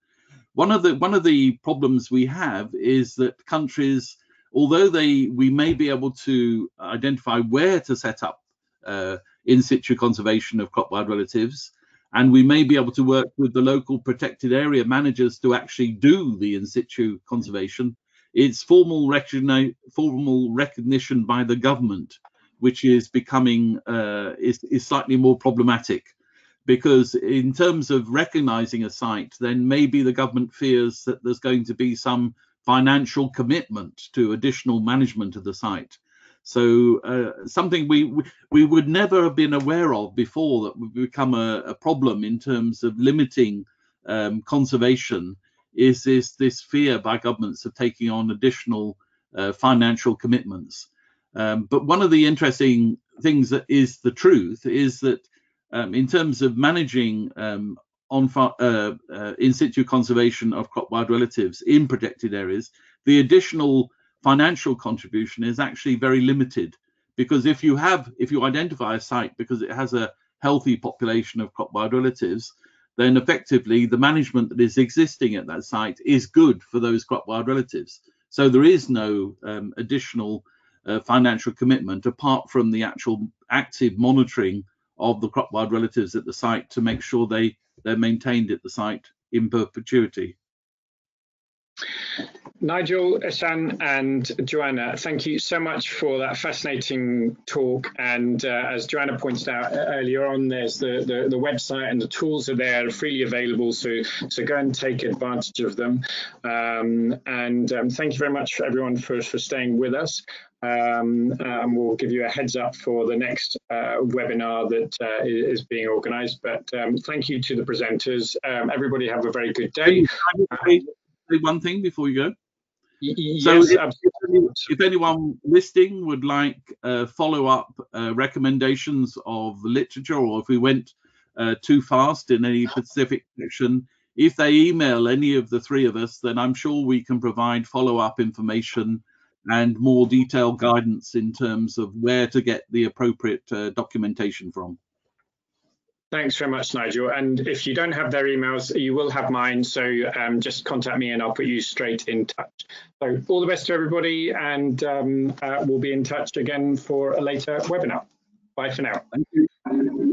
One of the one of the problems we have is that countries, although they we may be able to identify where to set up uh, in situ conservation of crop wild relatives, and we may be able to work with the local protected area managers to actually do the in situ conservation it's formal, recogni- formal recognition by the government, which is becoming uh, is, is slightly more problematic. Because in terms of recognizing a site, then maybe the government fears that there's going to be some financial commitment to additional management of the site. So uh, something we we would never have been aware of before that would become a, a problem in terms of limiting um, conservation is this this fear by governments of taking on additional uh, financial commitments. Um, but one of the interesting things that is the truth is that um, in terms of managing um, on uh, uh, in situ conservation of crop wild relatives in protected areas, the additional financial contribution is actually very limited because if you have if you identify a site because it has a healthy population of crop wild relatives, then effectively the management that is existing at that site is good for those crop wild relatives. So there is no um, additional uh, financial commitment apart from the actual active monitoring of the crop wild relatives at the site to make sure they they're maintained at the site in perpetuity. Nigel, Ehsan, and Joana, thank you so much for that fascinating talk. And uh, as Joana pointed out earlier on, there's the, the, the, website and the tools are there, freely available. So, so go and take advantage of them. Um, and um, thank you very much, everyone, for, for staying with us. Um, and we'll give you a heads up for the next uh, webinar that uh, is being organised. But um, thank you to the presenters. Um, everybody have a very good day. One thing before you go. Yes, so if, if, anyone listening would like uh, follow-up uh, recommendations of literature or if we went uh, too fast in any specific section if they email any of the three of us then i'm sure we can provide follow-up information and more detailed guidance in terms of where to get the appropriate uh, documentation from Thanks very much, Nigel. And if you don't have their emails, you will have mine. So um, just contact me and I'll put you straight in touch. So all the best to everybody and um, uh, we'll be in touch again for a later webinar. Bye for now. Thank you.